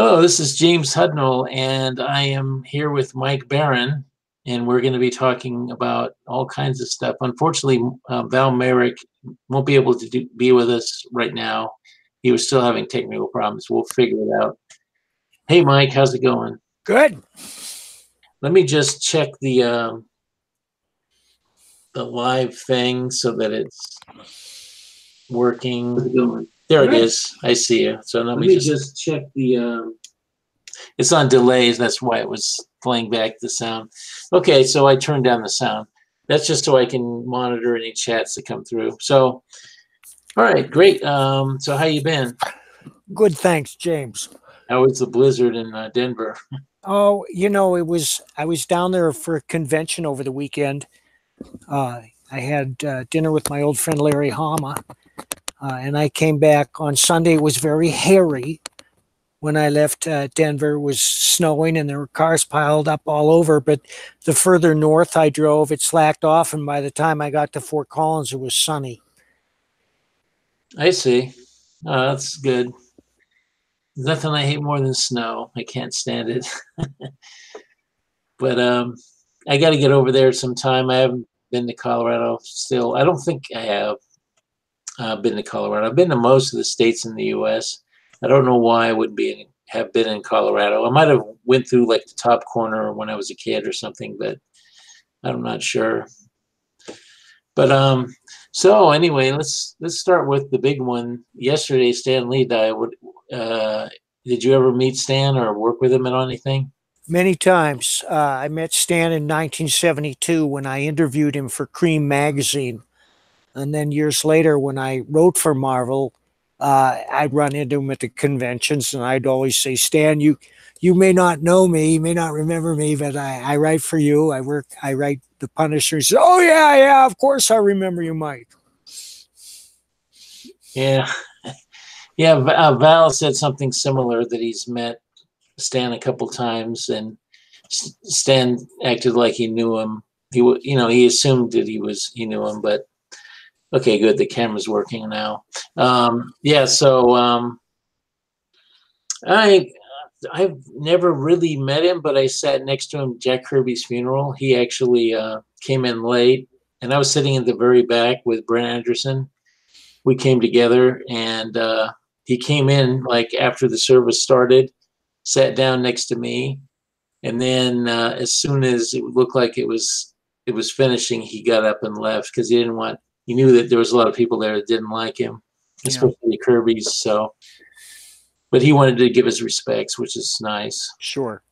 Hello, this is James Hudnall, and I am here with Mike Baron, and we're going to be talking about all kinds of stuff. Unfortunately, uh, Val Mayerik won't be able to do, be with us right now. He was still having technical problems. We'll figure it out. Hey, Mike, how's it going? Good. Let me just check the um, the live thing so that it's working. There it is. I see you. So let, me, just, check the. Um, it's on delays. That's why it was playing back the sound. Okay, so I turned down the sound. That's just so I can monitor any chats that come through. So, all right, great. Um, so how you been? Good, thanks, James. How was the blizzard in uh, Denver? Oh, you know, it was. I was down there for a convention over the weekend. Uh, I had uh, dinner with my old friend Larry Hama, uh, and I came back on Sunday. It was very hairy. When I left uh, Denver, it was snowing and there were cars piled up all over. But the further north I drove, it slacked off, and by the time I got to Fort Collins, it was sunny. I see. Oh, that's good. Nothing I hate more than snow. I can't stand it. but um, I got to get over there sometime. I haven't been to Colorado still. I don't think I have uh, I've been to Colorado. I've been to most of the states in the U.S. I don't know why I wouldn't be in, have been in Colorado. I might have went through like the top corner when I was a kid or something, but I'm not sure. But um, so anyway, let's let's start with the big one. Yesterday, Stan Lee died. What, uh, did you ever meet Stan or work with him at anything? Many times. Uh, I met Stan in 1972 when I interviewed him for Creem magazine. And then years later, when I wrote for Marvel, uh, I'd run into him at the conventions and I'd always say, Stan, you you may not know me, you may not remember me, but I, I write for you. I work, I write the Punisher. He said, Oh yeah, yeah, of course I remember you, Mike. Yeah. Yeah, uh, Val said something similar that he's met Stan a couple times, and Stan acted like he knew him. He, you know, he assumed that he was he knew him, but okay, good. The camera's working now. Um, yeah, so um, I I've never really met him, but I sat next to him Jack Kirby's funeral. He actually uh, came in late, and I was sitting in the very back with Brent Anderson. We came together, and uh, he came in like after the service started sat down next to me, and then uh, as soon as it looked like it was it was finishing, he got up and left because he didn't want. He knew that there was a lot of people there that didn't like him, especially yeah. Kirby's. So, but he wanted to give his respects, which is nice. Sure.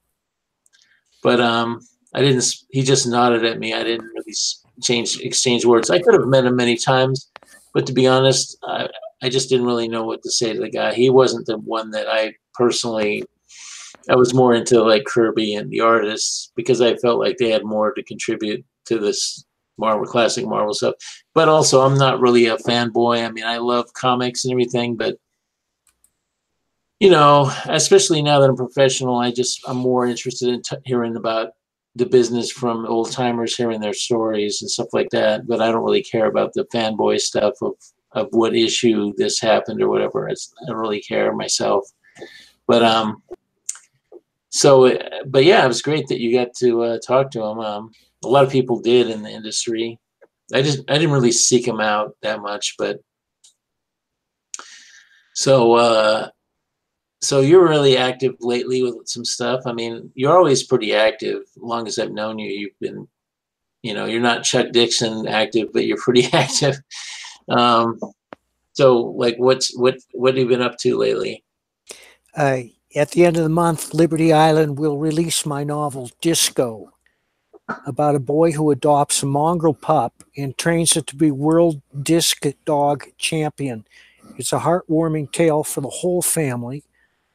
But um, I didn't. He just nodded at me. I didn't really change exchange words. I could have met him many times, but to be honest, I, I just didn't really know what to say to the guy. He wasn't the one that I personally I was more into like Kirby and the artists because I felt like they had more to contribute to this Marvel classic Marvel stuff. But also, I'm not really a fanboy. I mean, I love comics and everything, but you know, especially now that I'm professional, I just I'm more interested in t- hearing about the business from old timers, hearing their stories and stuff like that. But I don't really care about the fanboy stuff of of what issue this happened or whatever. It's, I don't really care myself. But um, so, but yeah, it was great that you got to uh, talk to him. Um, a lot of people did in the industry. I just I didn't really seek them out that much, but so uh, so you're really active lately with some stuff. I mean, you're always pretty active. As long as I've known you, you've been, you know, you're not Chuck Dixon active, but you're pretty active. Um, so, like, what's what what have you been up to lately? Uh, at the end of the month, Liberty Island will release my novel Disco about a boy who adopts a mongrel pup and trains it to be world disc dog champion. It's a heartwarming tale for the whole family,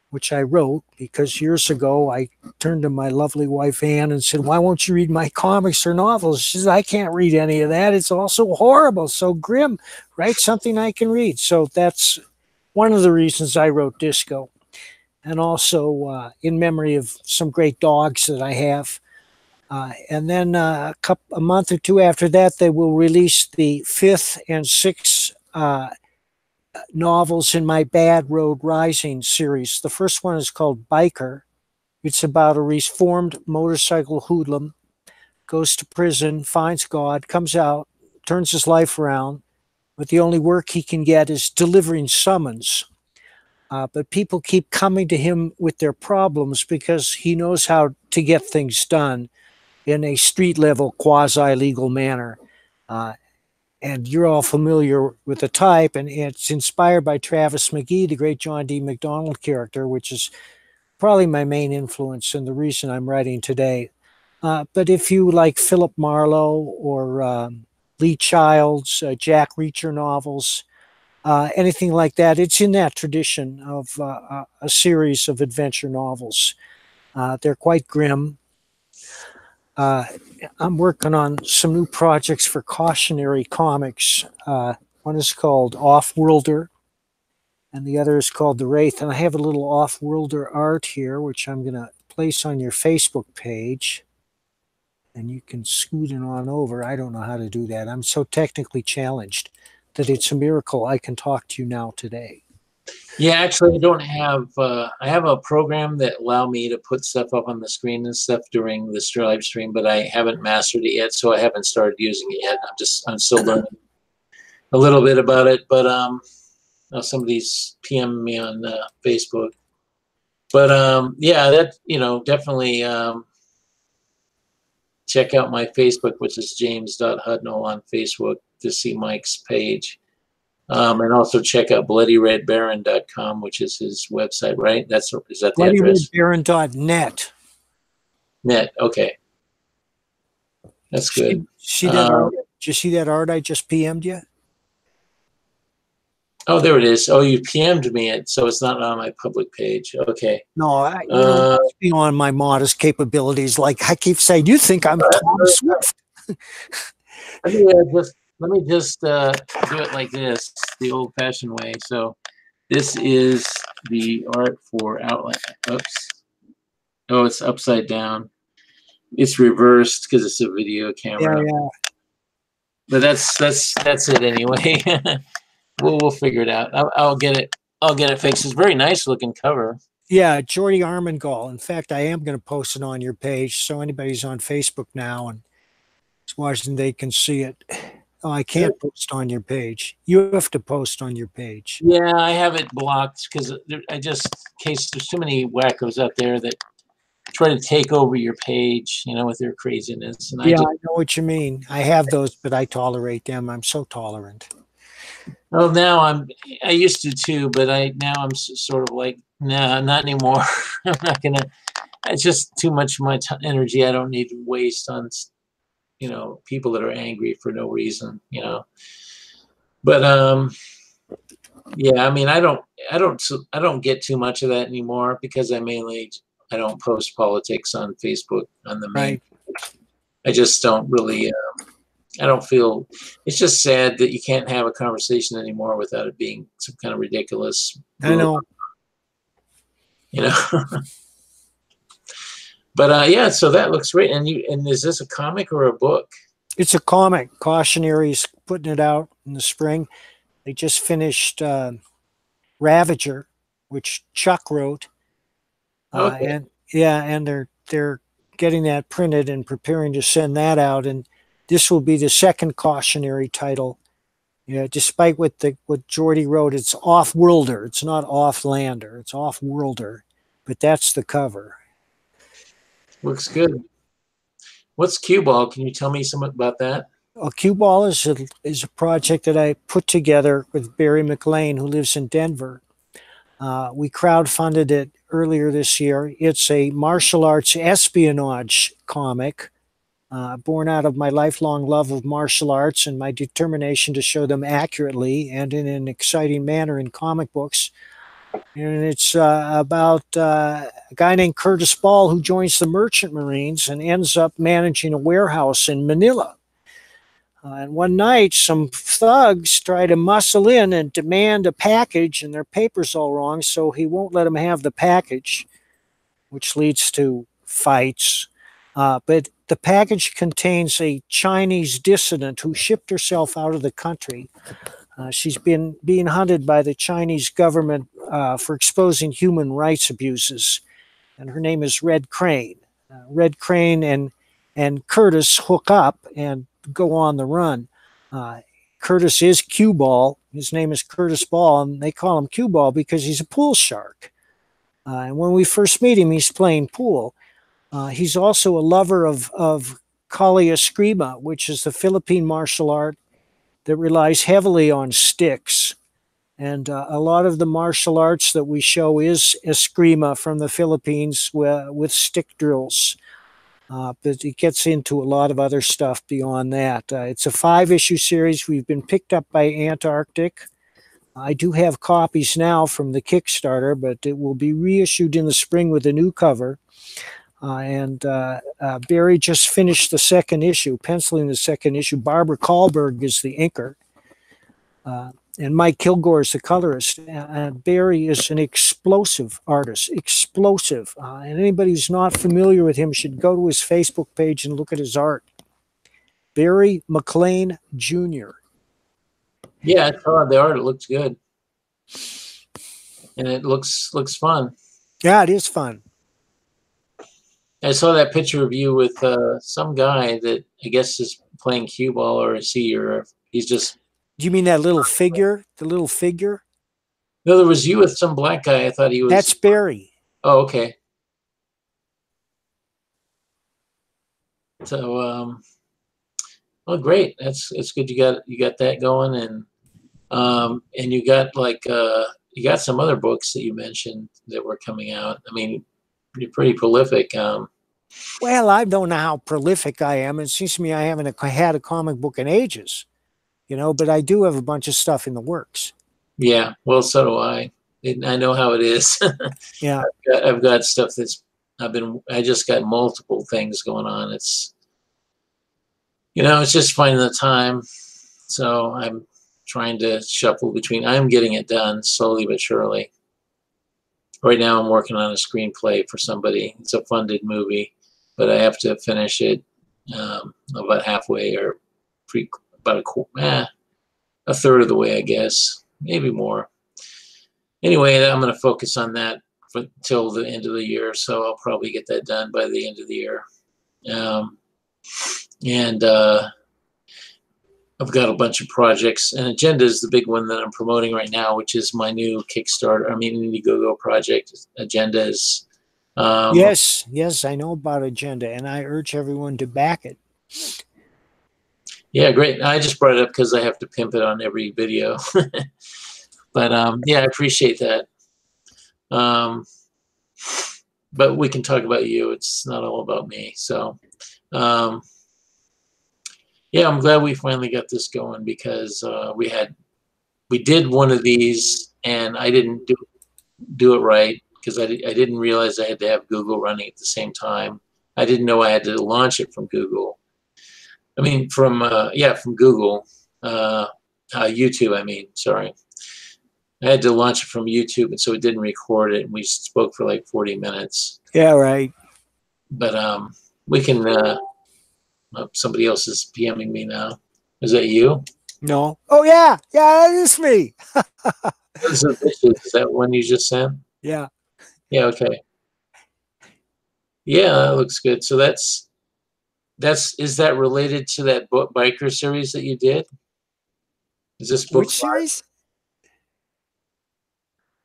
which I wrote because years ago I turned to my lovely wife Anne and said, Why won't you read my comics or novels? She says, I can't read any of that. It's all so horrible, so grim. Write something I can read. So that's one of the reasons I wrote Disco and also uh, in memory of some great dogs that I have. Uh, and then uh, a couple, a month or two after that, they will release the fifth and sixth uh, novels in my Bad Road Rising series. The first one is called Biker. It's about a reformed motorcycle hoodlum, goes to prison, finds God, comes out, turns his life around, but the only work he can get is delivering summons. Uh, but people keep coming to him with their problems because he knows how to get things done in a street level, quasi legal manner. Uh, and you're all familiar with the type, and it's inspired by Travis McGee, the great John D. MacDonald character, which is probably my main influence and the reason I'm writing today. Uh, but if you like Philip Marlowe or um, Lee Childs, uh, Jack Reacher novels, uh, anything like that, it's in that tradition of uh, a series of adventure novels. Uh, they're quite grim. Uh, I'm working on some new projects for Cautionary Comics. Uh, one is called Off-Worlder, and the other is called The Wraith. And I have a little Off-Worlder art here, which I'm going to place on your Facebook page. And you can scoot it on over. I don't know how to do that. I'm so technically challenged that it's a miracle I can talk to you now today. Yeah, actually, I don't have. Uh, I have a program that allow me to put stuff up on the screen and stuff during this live stream, but I haven't mastered it yet, so I haven't started using it yet. I'm just I'm still learning a little bit about it. But um, somebody's PM me on uh, Facebook. But um, yeah, that you know definitely um, check out my Facebook, which is James.Hudnall on Facebook to see Mike's page. Um, and also check out bloodyredbaron.com, which is his website, right? That's is that the address? Bloodyredbaron.net. Net. Okay. That's good. See, see that um, art? Did you see that art I just PM'd you? Oh, there it is. Oh, you PM'd me it, so it's not on my public page. Okay. No, I, uh, beyond my modest capabilities. Like I keep saying, you think I'm Tom Swift? yeah, just let me just uh, do it like this, the old-fashioned way. So this is the art for Outline. Oops. Oh, it's upside down. It's reversed because it's a video camera. Yeah, yeah. But that's that's that's it anyway. we'll we'll figure it out. I'll, I'll get it. I'll get it fixed. It's a very nice looking cover. Yeah, Jordi Armengol. In fact, I am going to post it on your page, so anybody's on Facebook now and is watching, they can see it. Oh, I can't post on your page. You have to post on your page. Yeah, I have it blocked because I just, in case there's too many wackos out there that try to take over your page, you know, with their craziness. And yeah, I, just, I know what you mean. I have those, but I tolerate them. I'm so tolerant. Well, now I'm, I used to too, but I, now I'm sort of like, nah, not anymore. I'm not going to, it's just too much of my energy I don't need to waste on you know people that are angry for no reason you know. But um yeah i mean i don't i don't i don't get too much of that anymore because i mainly i don't post politics on facebook on the main right. i just don't really um, i don't feel it's just sad that you can't have a conversation anymore without it being some kind of ridiculous i know. you know but uh, yeah, so that looks great. And you and is this a comic or a book? It's a comic. Cautionary's putting it out in the spring. They just finished uh, Ravager, which Chuck wrote. Uh, okay. and yeah, and they're they're getting that printed and preparing to send that out. And this will be the second cautionary title. Yeah, despite what the what Jordi wrote, it's off worlder. It's not off lander. It's off worlder, but that's the cover. Looks good. What's Cue Ball? Can you tell me something about that? Well, Cue Ball is a, is a project that I put together with Barry McLean, who lives in Denver. Uh, we crowdfunded it earlier this year. It's a martial arts espionage comic uh, born out of my lifelong love of martial arts and my determination to show them accurately and in an exciting manner in comic books and it's uh, about uh, a guy named Curtis Ball who joins the Merchant Marines and ends up managing a warehouse in Manila. Uh, and one night, some thugs try to muscle in and demand a package, and their paper's all wrong, so he won't let them have the package, which leads to fights. Uh, but the package contains a Chinese dissident who shipped herself out of the country Uh, she's been being hunted by the Chinese government uh, for exposing human rights abuses, and her name is Red Crane. Uh, Red Crane and and Curtis hook up and go on the run. Uh, Curtis is cue ball. His name is Curtis Ball, and they call him cue ball because he's a pool shark. Uh, and when we first meet him, he's playing pool. Uh, he's also a lover of, of Kali Eskrima, which is the Philippine martial art that relies heavily on sticks. And uh, a lot of the martial arts that we show is Eskrima from the Philippines with, with stick drills. Uh, but it gets into a lot of other stuff beyond that. Uh, it's a five issue series. We've been picked up by Antarctic. I do have copies now from the Kickstarter, but it will be reissued in the spring with a new cover. Uh, and uh, uh, Barry just finished the second issue, penciling the second issue. Barbara Kaalberg is the inker. Uh, and Mike Kilgore is the colorist. And Barry is an explosive artist, explosive. Uh, and anybody who's not familiar with him should go to his Facebook page and look at his art. Barry McLean Jr. Yeah, I saw the art. It looks good, and it looks looks fun. Yeah, it is fun. I saw that picture of you with uh, some guy that I guess is playing cue ball, or is he, or he's just. You mean that little figure? The little figure? No, there was you with some black guy. I thought he was. That's Barry. Oh, okay. So, um, well, great. That's it's good. You got you got that going, and um, and you got like uh, you got some other books that you mentioned that were coming out. I mean, you're pretty prolific. Um, well, I don't know how prolific I am. It seems to me I haven't had a comic book in ages, you know, but I do have a bunch of stuff in the works. Yeah, well, so do I. I know how it is. yeah, I've got, I've got stuff that's I've been. I just got multiple things going on. It's you know, it's just finding the time. So I'm trying to shuffle between. I'm getting it done slowly but surely right now I'm working on a screenplay for somebody. It's a funded movie, but I have to finish it um, about halfway or pre, about a quarter, eh, a third of the way, I guess, maybe more. Anyway, I'm going to focus on that for, till the end of the year, so I'll probably get that done by the end of the year. Um, and uh, I've got a bunch of projects, and Agenda is the big one that I'm promoting right now, which is my new Kickstarter. I mean, Indiegogo project. Agenda is. Um, yes, yes, I know about Agenda, and I urge everyone to back it. Yeah, great. I just brought it up because I have to pimp it on every video. but um, yeah, I appreciate that. Um, but we can talk about you. It's not all about me. So. Um, yeah, I'm glad we finally got this going because uh, we had we did one of these and I didn't do do it right because I, I didn't realize I had to have Google running at the same time. I didn't know I had to launch it from Google. I mean, from uh, yeah, from Google, uh, uh, YouTube. I mean, sorry, I had to launch it from YouTube, and so it didn't record it. And we spoke for like 40 minutes. Yeah, right. But um, we can uh, Oh, somebody else is PMing me now. Is that you? No. Oh yeah, yeah, that is me. is that one you just sent? Yeah. Yeah. Okay. Yeah, that looks good. So that's that's is that related to that book biker series that you did? Is this book which series?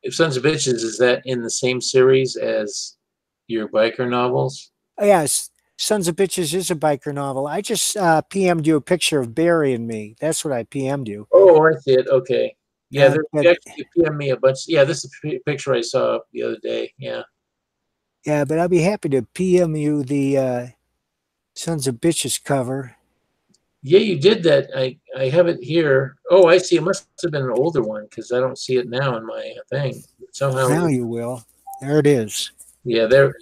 If Sons of Bitches is that in the same series as your biker novels? Oh, Yes, Sons of Bitches is a biker novel. I just uh, PM'd you a picture of Barry and me. That's what I PM'd you. Oh, I see it. Okay. Yeah, uh, actually PM'd me a bunch. Yeah, this is a picture I saw the other day. Yeah. Yeah, but I'll be happy to PM you the uh, Sons of Bitches cover. Yeah, you did that. I, I have it here. Oh, I see. It must have been an older one because I don't see it now in my thing. Somehow. Now you will. There it is. Yeah, there.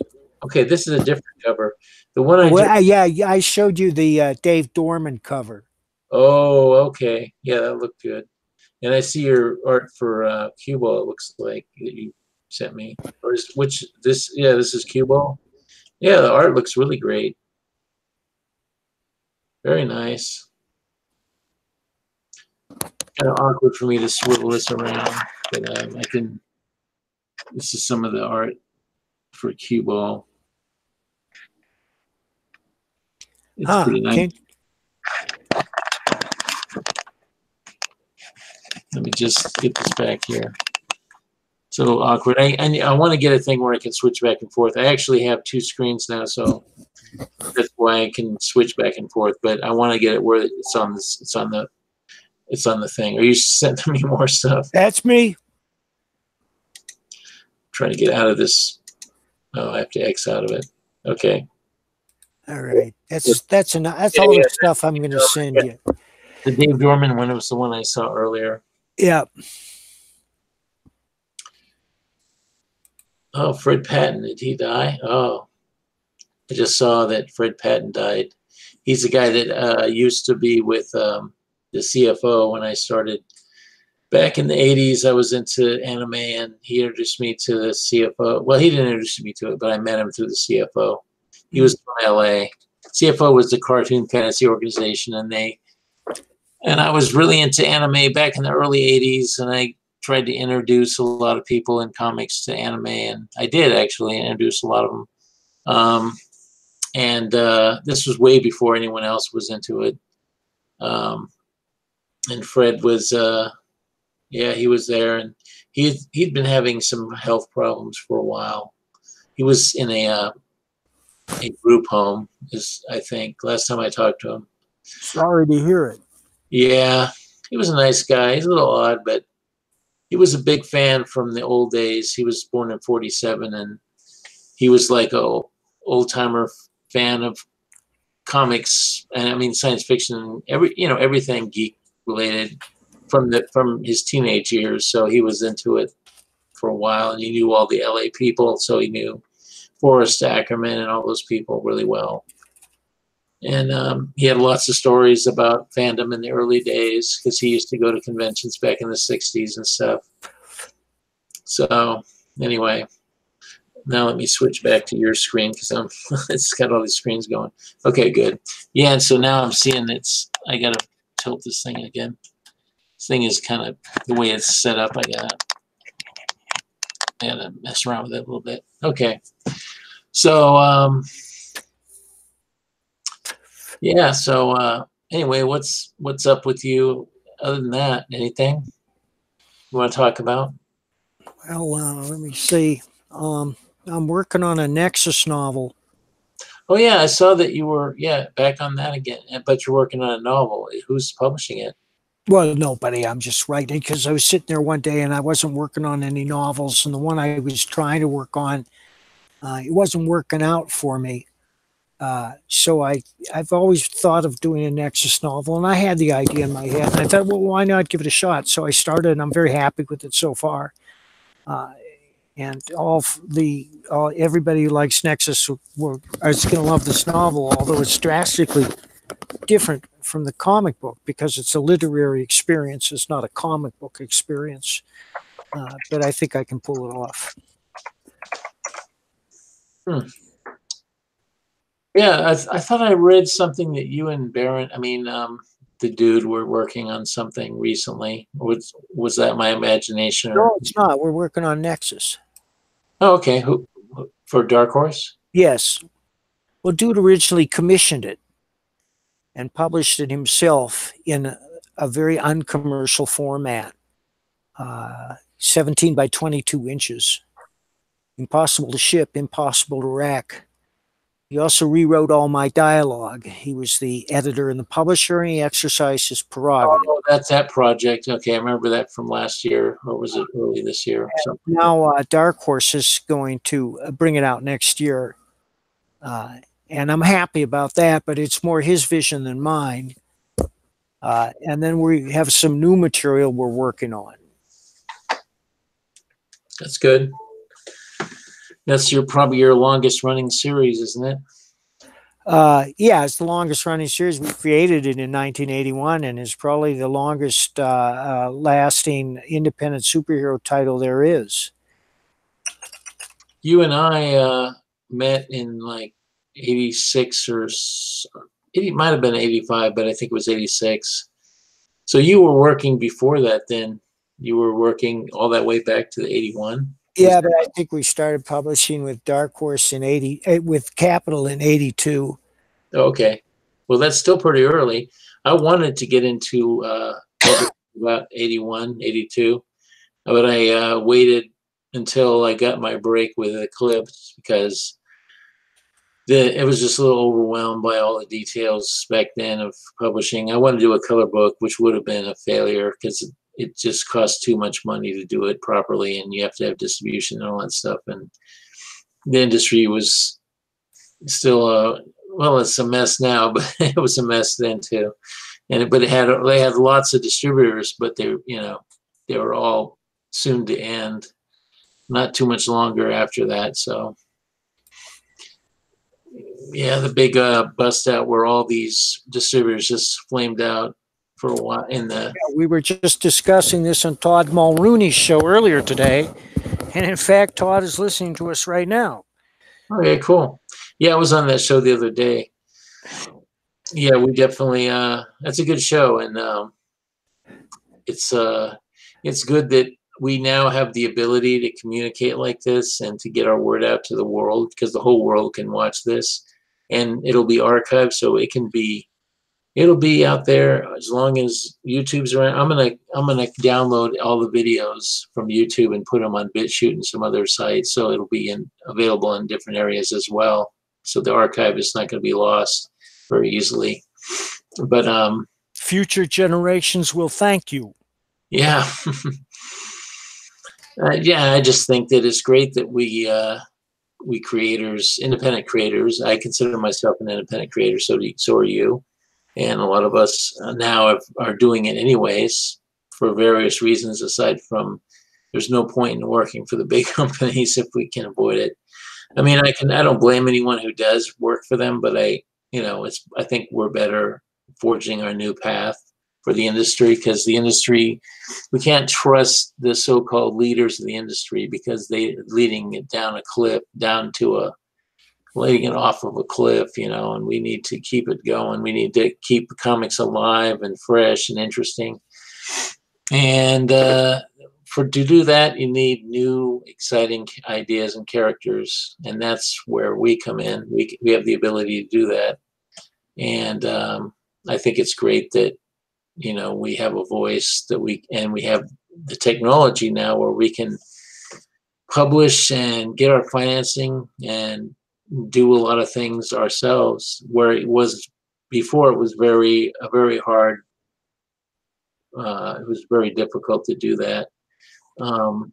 Okay, this is a different cover. The one I well, just, yeah, I showed you the uh, Dave Dorman cover. Oh, okay. Yeah, that looked good. And I see your art for uh, cue ball. It looks like that you sent me. Or is which this? Yeah, this is cue ball. Yeah, the art looks really great. Very nice. kind of awkward for me to swivel this around, but um, I can. This is some of the art for cue ball. It's Huh, pretty nice. Let me just get this back here. It's a little awkward. I, I, I want to get a thing where I can switch back and forth. I actually have two screens now, so that's why I can switch back and forth. But I want to get it where it's on this. It's on the. It's on the thing. Are you sending me more stuff? That's me. Trying to get out of this. Oh, I have to X out of it. Okay. All right. That's that's enough. That's Yeah, all yeah. the stuff I'm going to send you. The Dave Dorman one was the one I saw earlier. Yeah. Oh, Fred Patten, did he die? Oh, I just saw that Fred Patten died. He's the guy that uh, used to be with um, the CFO when I started back in the 80s. I was into anime and he introduced me to the CFO. Well, he didn't introduce me to it, but I met him through the CFO. He was from LA. CFO was the cartoon fantasy organization, and they and I was really into anime back in the early 80s, and I tried to introduce a lot of people in comics to anime, and I did actually introduce a lot of them. Um, and uh, this was way before anyone else was into it. Um, and Fred was, uh, yeah, he was there, and he he'd been having some health problems for a while. He was in a uh, a group home, is I think last time I talked to him. Sorry to hear it. Yeah, he was a nice guy. He's a little odd, but he was a big fan from the old days. He was born in 47 and he was like a old timer fan of comics and I mean science fiction, every you know, everything geek related from the from his teenage years. So he was into it for a while and he knew all the LA people, so he knew Forrest Ackerman and all those people really well and um, he had lots of stories about fandom in the early days because he used to go to conventions back in the 60s and stuff. So anyway now let me switch back to your screen because i'm it's got all these screens going. Okay good. Yeah and so now i'm seeing it's i gotta tilt this thing again. This thing is kind of the way it's set up i gotta i gotta mess around with it a little bit. Okay. So um yeah. So uh, anyway, what's what's up with you? Other than that, anything you want to talk about? Well, uh, let me see. Um, I'm working on a Nexus novel. Oh yeah, I saw that you were yeah back on that again. But you're working on a novel. Who's publishing it? Well, nobody. I'm just writing because I was sitting there one day and I wasn't working on any novels, and the one I was trying to work on, uh, it wasn't working out for me. Uh, so I, I've always thought of doing a Nexus novel, and I had the idea in my head. And I thought, well, why not give it a shot? So I started, and I'm very happy with it so far. Uh, and all the all, everybody who likes Nexus is going to love this novel, although it's drastically different from the comic book because it's a literary experience. It's not a comic book experience. Uh, but I think I can pull it off. Yeah, I, th- I thought I read something that you and Baron, I mean, um, the dude, were working on something recently. Was was that my imagination? Or, No, it's not. We're working on Nexus. oh, okay. Who who- for Dark Horse? Yes. Well, dude originally commissioned it and published it himself in a, a very uncommercial format, uh, 17 by 22 inches. Impossible to ship, impossible to rack. He also rewrote all my dialogue. He was the editor and the publisher, and he exercised his prerogative. Oh, that's that project. Okay, I remember that from last year, or was it early this year? Now uh, Dark Horse is going to uh, bring it out next year, uh, and I'm happy about that. But it's more his vision than mine. Uh, and then we have some new material we're working on. that's good. That's your probably your longest running series, isn't it? Uh, yeah, it's the longest running series. We created it in 1981, and is probably the longest uh, uh, lasting independent superhero title there is. You and I uh, met in like '86 or it might have been '85, but I think it was '86. So you were working before that then? You were working all that way back to the 81? Yeah, but I think we started publishing with Dark Horse in 80, eh, with Capital in 82. Okay. Well, that's still pretty early. I wanted to get into uh, about 81, 82, but I uh, waited until I got my break with Eclipse because the, it was just a little overwhelmed by all the details back then of publishing. I wanted to do a color book, which would have been a failure because it just costs too much money to do it properly, and you have to have distribution and all that stuff. And the industry was still a well, it's a mess now, but it was a mess then too. And but it had they had lots of distributors, but they you know they were all soon to end. Not too much longer after that, so yeah, the big uh, bust out where all these distributors just flamed out for a while in the Yeah, we were just discussing this on Todd Mulrooney's show earlier today. And in fact, Todd is listening to us right now. Okay, cool. Yeah, I was on that show the other day. Yeah, we definitely uh that's a good show and um it's uh it's good that we now have the ability to communicate like this and to get our word out to the world because the whole world can watch this and it'll be archived so it can be it'll be out there as long as YouTube's around. I'm gonna I'm gonna download all the videos from YouTube and put them on BitChute and some other sites, so it'll be in, available in different areas as well. So the archive is not going to be lost very easily. But um, future generations will thank you. Yeah. uh, yeah, I just think that it's great that we uh, we creators, independent creators. I consider myself an independent creator. So do, so are you and a lot of us uh, now have, are doing it anyways for various reasons aside from there's no point in working for the big companies if we can avoid it. I mean i can i don't blame anyone who does work for them but i you know it's i think we're better forging our new path for the industry because the industry we can't trust the so-called leaders of the industry because they are leading it down a cliff down to a laying it off of a cliff, you know, and we need to keep it going. We need to keep the comics alive and fresh and interesting. And uh, for to do that, you need new, exciting ideas and characters, and that's where we come in. We we have the ability to do that, and um, I think it's great that you know we have a voice that we and we have the technology now where we can publish and get our financing and do a lot of things ourselves where it was before it was very a very hard uh, it was very difficult to do that. Um,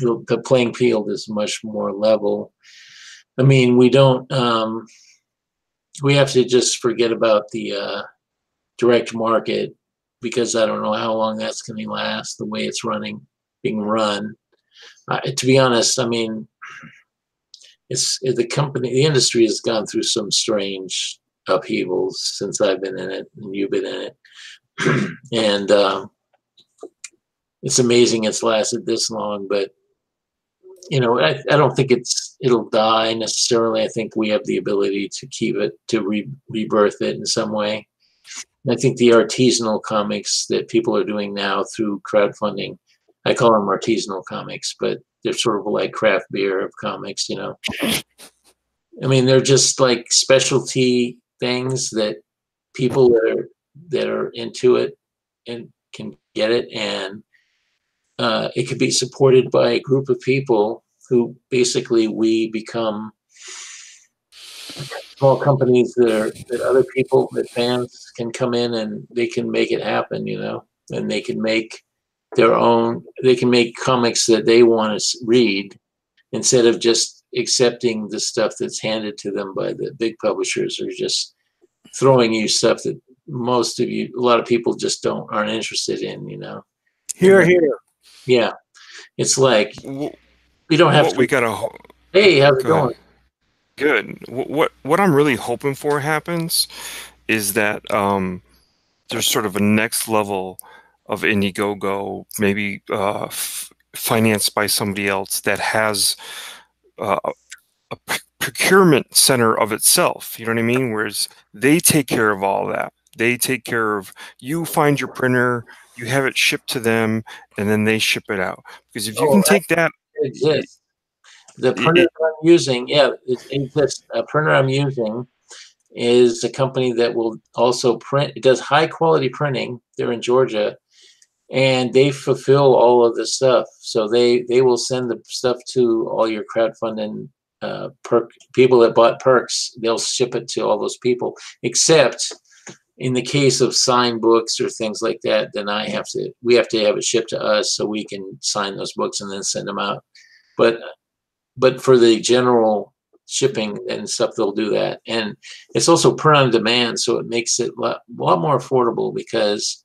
the playing field is much more level. I mean we don't um, we have to just forget about the uh, direct market because i don't know how long that's going to last the way it's running being run. Uh, to be honest i mean it's the company, the industry has gone through some strange upheavals since I've been in it and you've been in it, and um, it's amazing it's lasted this long. But you know, I, I don't think it's it'll die necessarily. I think we have the ability to keep it to re- rebirth it in some way. I think the artisanal comics that people are doing now through crowdfunding, I call them artisanal comics, but they're sort of like craft beer of comics, you know. I mean, they're just like specialty things that people that are that are into it and can get it, and uh, it could be supported by a group of people who basically we become small companies that are that other people that fans can come in and they can make it happen, you know, and they can make their own they can make comics that they want to read instead of just accepting the stuff that's handed to them by the big publishers or just throwing you stuff that most of you a lot of people just don't aren't interested in you know? Here here. Yeah. It's like we don't have to we gotta hey how's it going? Good. What what i'm really hoping for happens is that um there's sort of a next level of Indiegogo, maybe uh, f- financed by somebody else that has uh, a p- procurement center of itself. You know what I mean? Whereas they take care of all that. They take care of you. Find your printer, you have it shipped to them, and then they ship it out. Because if you Oh, can take that, exists. The printer that I'm using, yeah, it exists. A printer I'm using is a company that will also print. It does high quality printing. They're in Georgia, and they fulfill all of this stuff. So they they will send the stuff to all your crowdfunding uh, perk people that bought perks. They'll ship it to all those people, except in the case of signed books or things like that, then I have to we have to have it shipped to us so we can sign those books and then send them out. But but for the general shipping and stuff, they'll do that. And it's also print on demand, so it makes it a lot, lot more affordable because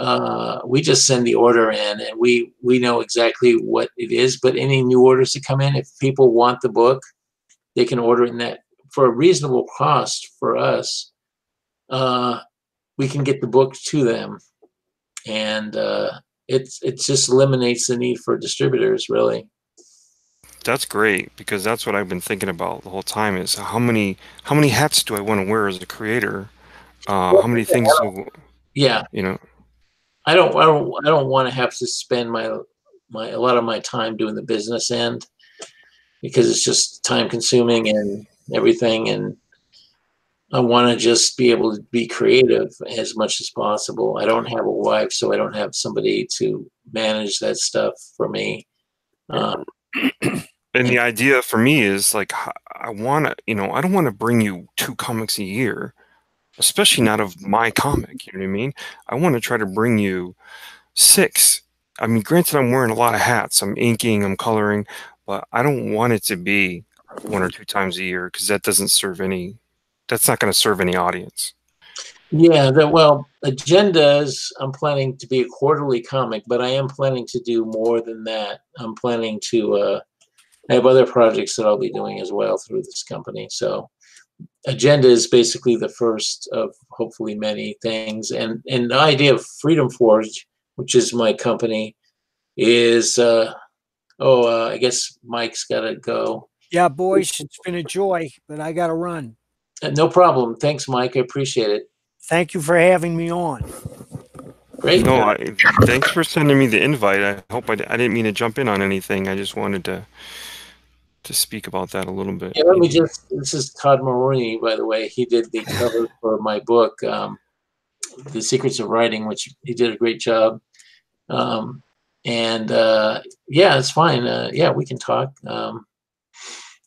uh, we just send the order in and we we know exactly what it is. But any new orders that come in, if people want the book, they can order it in that for a reasonable cost for us. Uh, we can get the book to them, and uh, it's it just eliminates the need for distributors, really. that's great because that's what I've been thinking about the whole time. Is how many how many hats do I want to wear as a creator? Uh, how many things do Yeah, you know? I don't, I don't, I don't want to have to spend my my a lot of my time doing the business end because it's just time consuming and everything, and I want to just be able to be creative as much as possible. I don't have a wife, so I don't have somebody to manage that stuff for me. Um, And the idea for me is like I want to, you know, I don't want to bring you two comics a year, especially not of my comic. You know what I mean? I want to try to bring you six. I mean, granted, I'm wearing a lot of hats. I'm inking, I'm coloring, but I don't want it to be one or two times a year because that doesn't serve any. That's not going to serve any audience. Yeah, that well, agendas. I'm planning to be a quarterly comic, but I am planning to do more than that. I'm planning to. Uh, I have other projects that I'll be doing as well through this company. So, agenda is basically the first of hopefully many things. And and the idea of Freedom Forge, which is my company, is. Uh, oh, uh, I guess Mike's got to go. Yeah, boys, it's been a joy, but I got to run. Uh, no problem. Thanks, Mike. I appreciate it. Thank you for having me on. Great. No, I, thanks for sending me the invite. I hope I, I didn't mean to jump in on anything. I just wanted to to speak about that a little bit. Yeah, let me just. This is Todd Mulrooney, by the way. He did the cover for my book, um, "The Secrets of Writing," which he did a great job. Um, and uh, yeah, it's fine. Uh, yeah, we can talk. Um,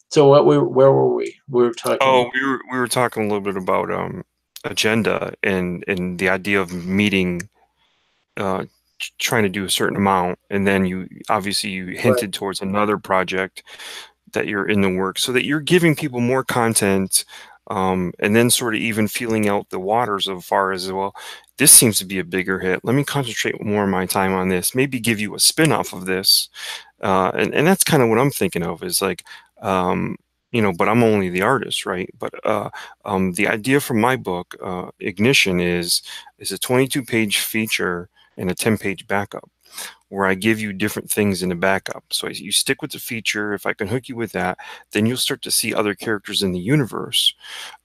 so what? We where were we? We were talking. Oh, we were we were talking a little bit about um agenda and and the idea of meeting, uh, trying to do a certain amount, and then you obviously you hinted towards another project that you're in the work, so that you're giving people more content, um, and then sort of even feeling out the waters of far as well. This seems to be a bigger hit. Let me concentrate more of my time on this. Maybe give you a spin off of this, uh, and and that's kind of what I'm thinking of. Is like. Um, you know, but I'm only the artist, right? But uh, um, the idea for my book, uh, Ignition, is is a 22 page feature and a 10 page backup, where I give you different things in the backup. So you stick with the feature. If I can hook you with that, then you'll start to see other characters in the universe.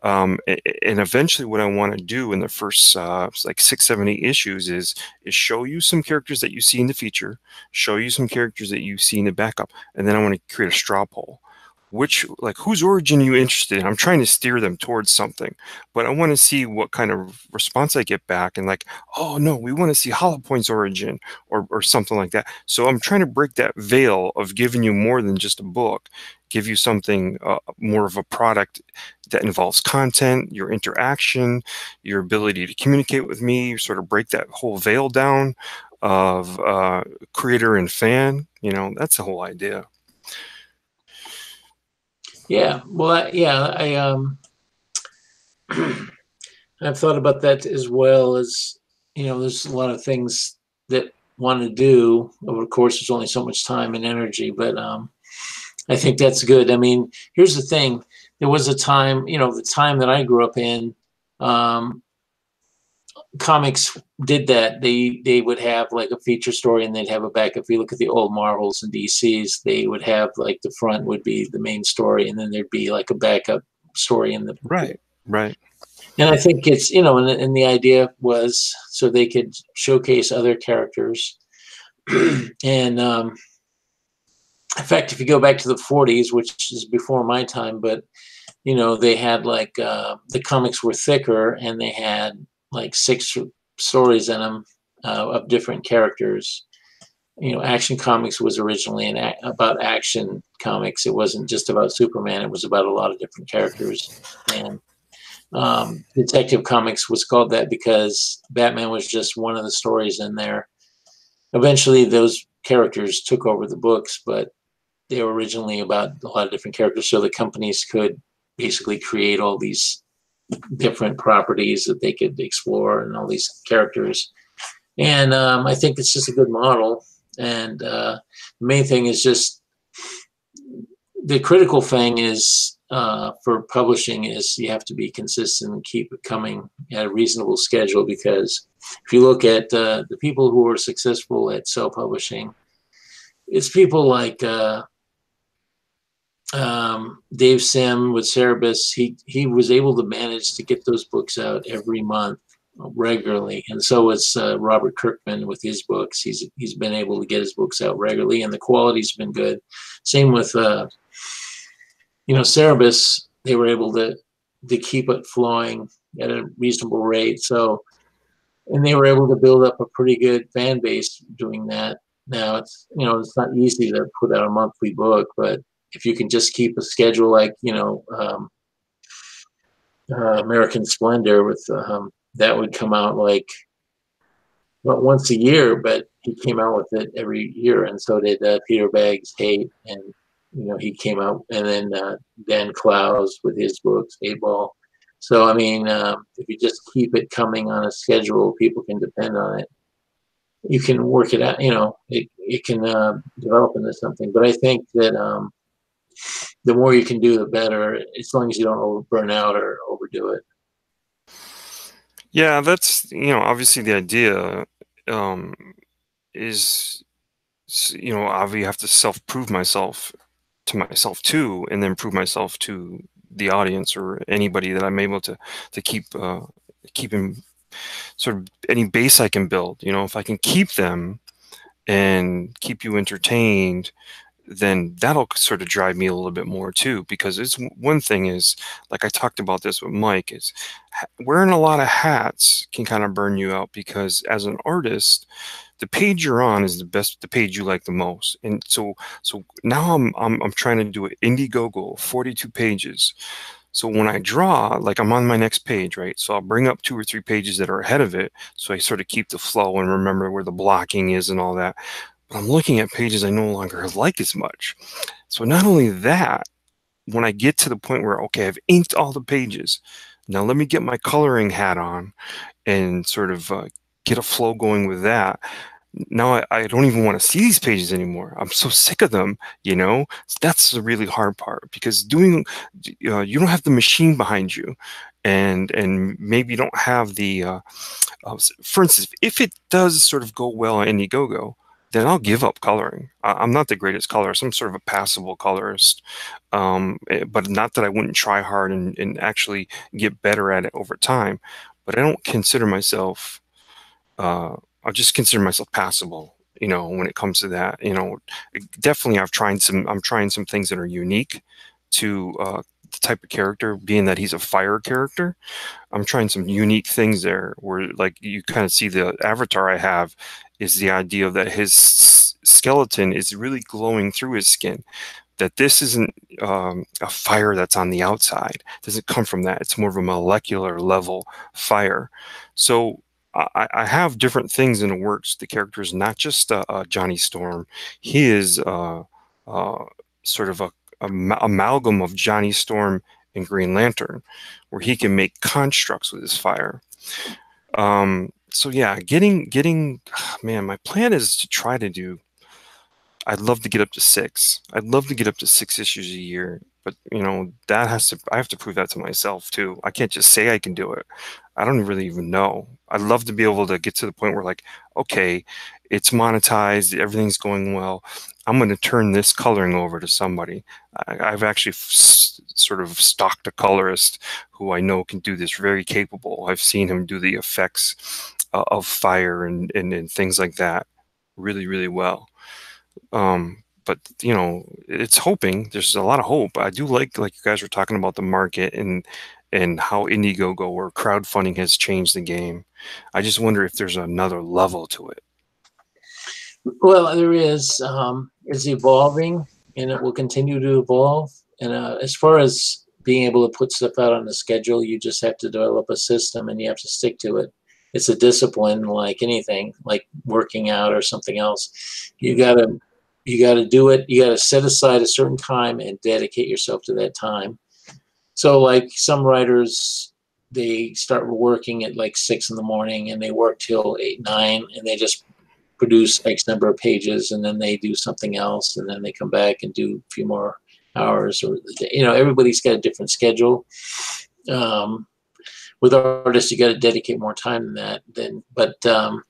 Um, and eventually, what I want to do in the first uh, like six, seven, eight issues is is show you some characters that you see in the feature, show you some characters that you see in the backup, and then I want to create a straw poll which like whose origin you interested in? I'm trying to steer them towards something but i want to see what kind of response i get back and like oh no we want to see hollow point's origin or, or something like that. So i'm trying to break that veil of giving you more than just a book give you something uh, more of a product that involves content your interaction your ability to communicate with me sort of break that whole veil down of uh, creator and fan you know that's the whole idea Yeah, well, I, yeah, I um, I've thought about that as well as you know, there's a lot of things that want to do. Of course, there's only so much time and energy, but um, I think that's good. I mean, here's the thing: there was a time, you know, the time that I grew up in, um, comics did that. They they would have like a feature story and they'd have a back. If you look at the old Marvels and DCs, they would have like the front would be the main story and then there'd be like a backup story in the right right and I think it's you know, and, and the idea was so they could showcase other characters, and um, in fact, if you go back to the '40s, which is before my time, but you know, they had like uh, the comics were thicker, and they had like six stories in them uh, of different characters. You know, Action Comics was originally an about action comics. It wasn't just about Superman. It was about a lot of different characters, and um, Detective Comics was called that because Batman was just one of the stories in there. Eventually, those characters took over the books, but they were originally about a lot of different characters, so the companies could basically create all these different properties that they could explore and all these characters. And um, I think it's just a good model. And uh, the main thing is just the critical thing is uh, for publishing is you have to be consistent and keep it coming at a reasonable schedule because if you look at uh, the people who are successful at self-publishing, it's people like uh, um, Dave Sim with Cerebus. He he was able to manage to get those books out every month regularly, and so is uh, Robert Kirkman with his books. He's he's been able to get his books out regularly, and the quality's been good. Same with uh, you know Cerebus. They were able to to keep it flowing at a reasonable rate. So, and they were able to build up a pretty good fan base doing that. Now it's you know it's not easy to put out a monthly book, but if you can just keep a schedule like you know um, uh, American Splendor with um, that would come out like not once a year, but he came out with it every year, and so did uh, Peter Bagge's Hate, and you know he came out, and then uh, Dan Clowes with his books Eightball. So I mean, um, if you just keep it coming on a schedule, people can depend on it. You can work it out, you know, it, it can uh, develop into something. But I think that um, the more you can do, the better, as long as you don't over burn out or overdo it. Yeah, that's you know obviously the idea um, is you know obviously have to self prove myself to myself too, and then prove myself to the audience or anybody that I'm able to to keep uh, keep in sort of any base I can build. You know, if I can keep them and keep you entertained then that'll sort of drive me a little bit more too because it's one thing is like i talked about this with mike is wearing a lot of hats can kind of burn you out because as an artist the page you're on is the best the page you like the most and so so now i'm i'm, I'm trying to do an indiegogo 42 pages so when I draw, like I'm on my next page, right? So I'll bring up two or three pages that are ahead of it. So I sort of keep the flow and remember where the blocking is and all that but I'm looking at pages I no longer like as much. So not only that, when I get to the point where, okay, I've inked all the pages, now let me get my coloring hat on and sort of uh, get a flow going with that. Now I, I don't even want to see these pages anymore. I'm so sick of them, you know? That's the really hard part because doing, uh, you don't have the machine behind you and and maybe you don't have the, uh, uh, for instance, if it does sort of go well on Indiegogo, then I'll give up coloring. I'm not the greatest colorist. I'm sort of a passable colorist, um, eh, but not that I wouldn't try hard and, and, actually get better at it over time. But I don't consider myself. Uh, I just consider myself passable. You know, when it comes to that, you know, definitely I've tried some. I'm trying some things that are unique to uh, type of character, being that he's a fire character. I'm trying some unique things there where like you kind of see the avatar I have is the idea that his skeleton is really glowing through his skin. That this isn't um, a fire that's on the outside. It doesn't come from that. It's more of a molecular level fire. So I, I have different things in the works. The character is not just uh, uh, Johnny Storm. He is uh, uh sort of a, a amalgam of Johnny Storm and Green Lantern, where he can make constructs with his fire. Um, so yeah, getting getting man, my plan is to try to do. I'd love to get up to six. I'd love to get up to six issues a year, but you know that has to. I have to prove that to myself too. I can't just say I can do it. I don't really even know. I'd love to be able to get to the point where like, okay, it's monetized, everything's going well. I'm going to turn this coloring over to somebody. I, have actually sort of stalked a colorist who I know can do this very capable. I've seen him do the effects uh, of fire and, and, and things like that really, really well. Um, but you know, it's hoping. There's a lot of hope. I do like, like you guys were talking about the market and and how Indiegogo or crowdfunding has changed the game. I just wonder if there's another level to it. Well, there is. Um, it's evolving, and it will continue to evolve. And uh, as far as being able to put stuff out on the schedule, you just have to develop a system, and you have to stick to it. It's a discipline, like anything, like working out or something else. You gotta, you gotta do it. You gotta set aside a certain time and dedicate yourself to that time. So, like some writers, they start working at like six in the morning and they work till eight, nine, and they just produce X number of pages and then they do something else and then they come back and do a few more hours or you know everybody's got a different schedule. Um, with artists you got to dedicate more time than that then but um,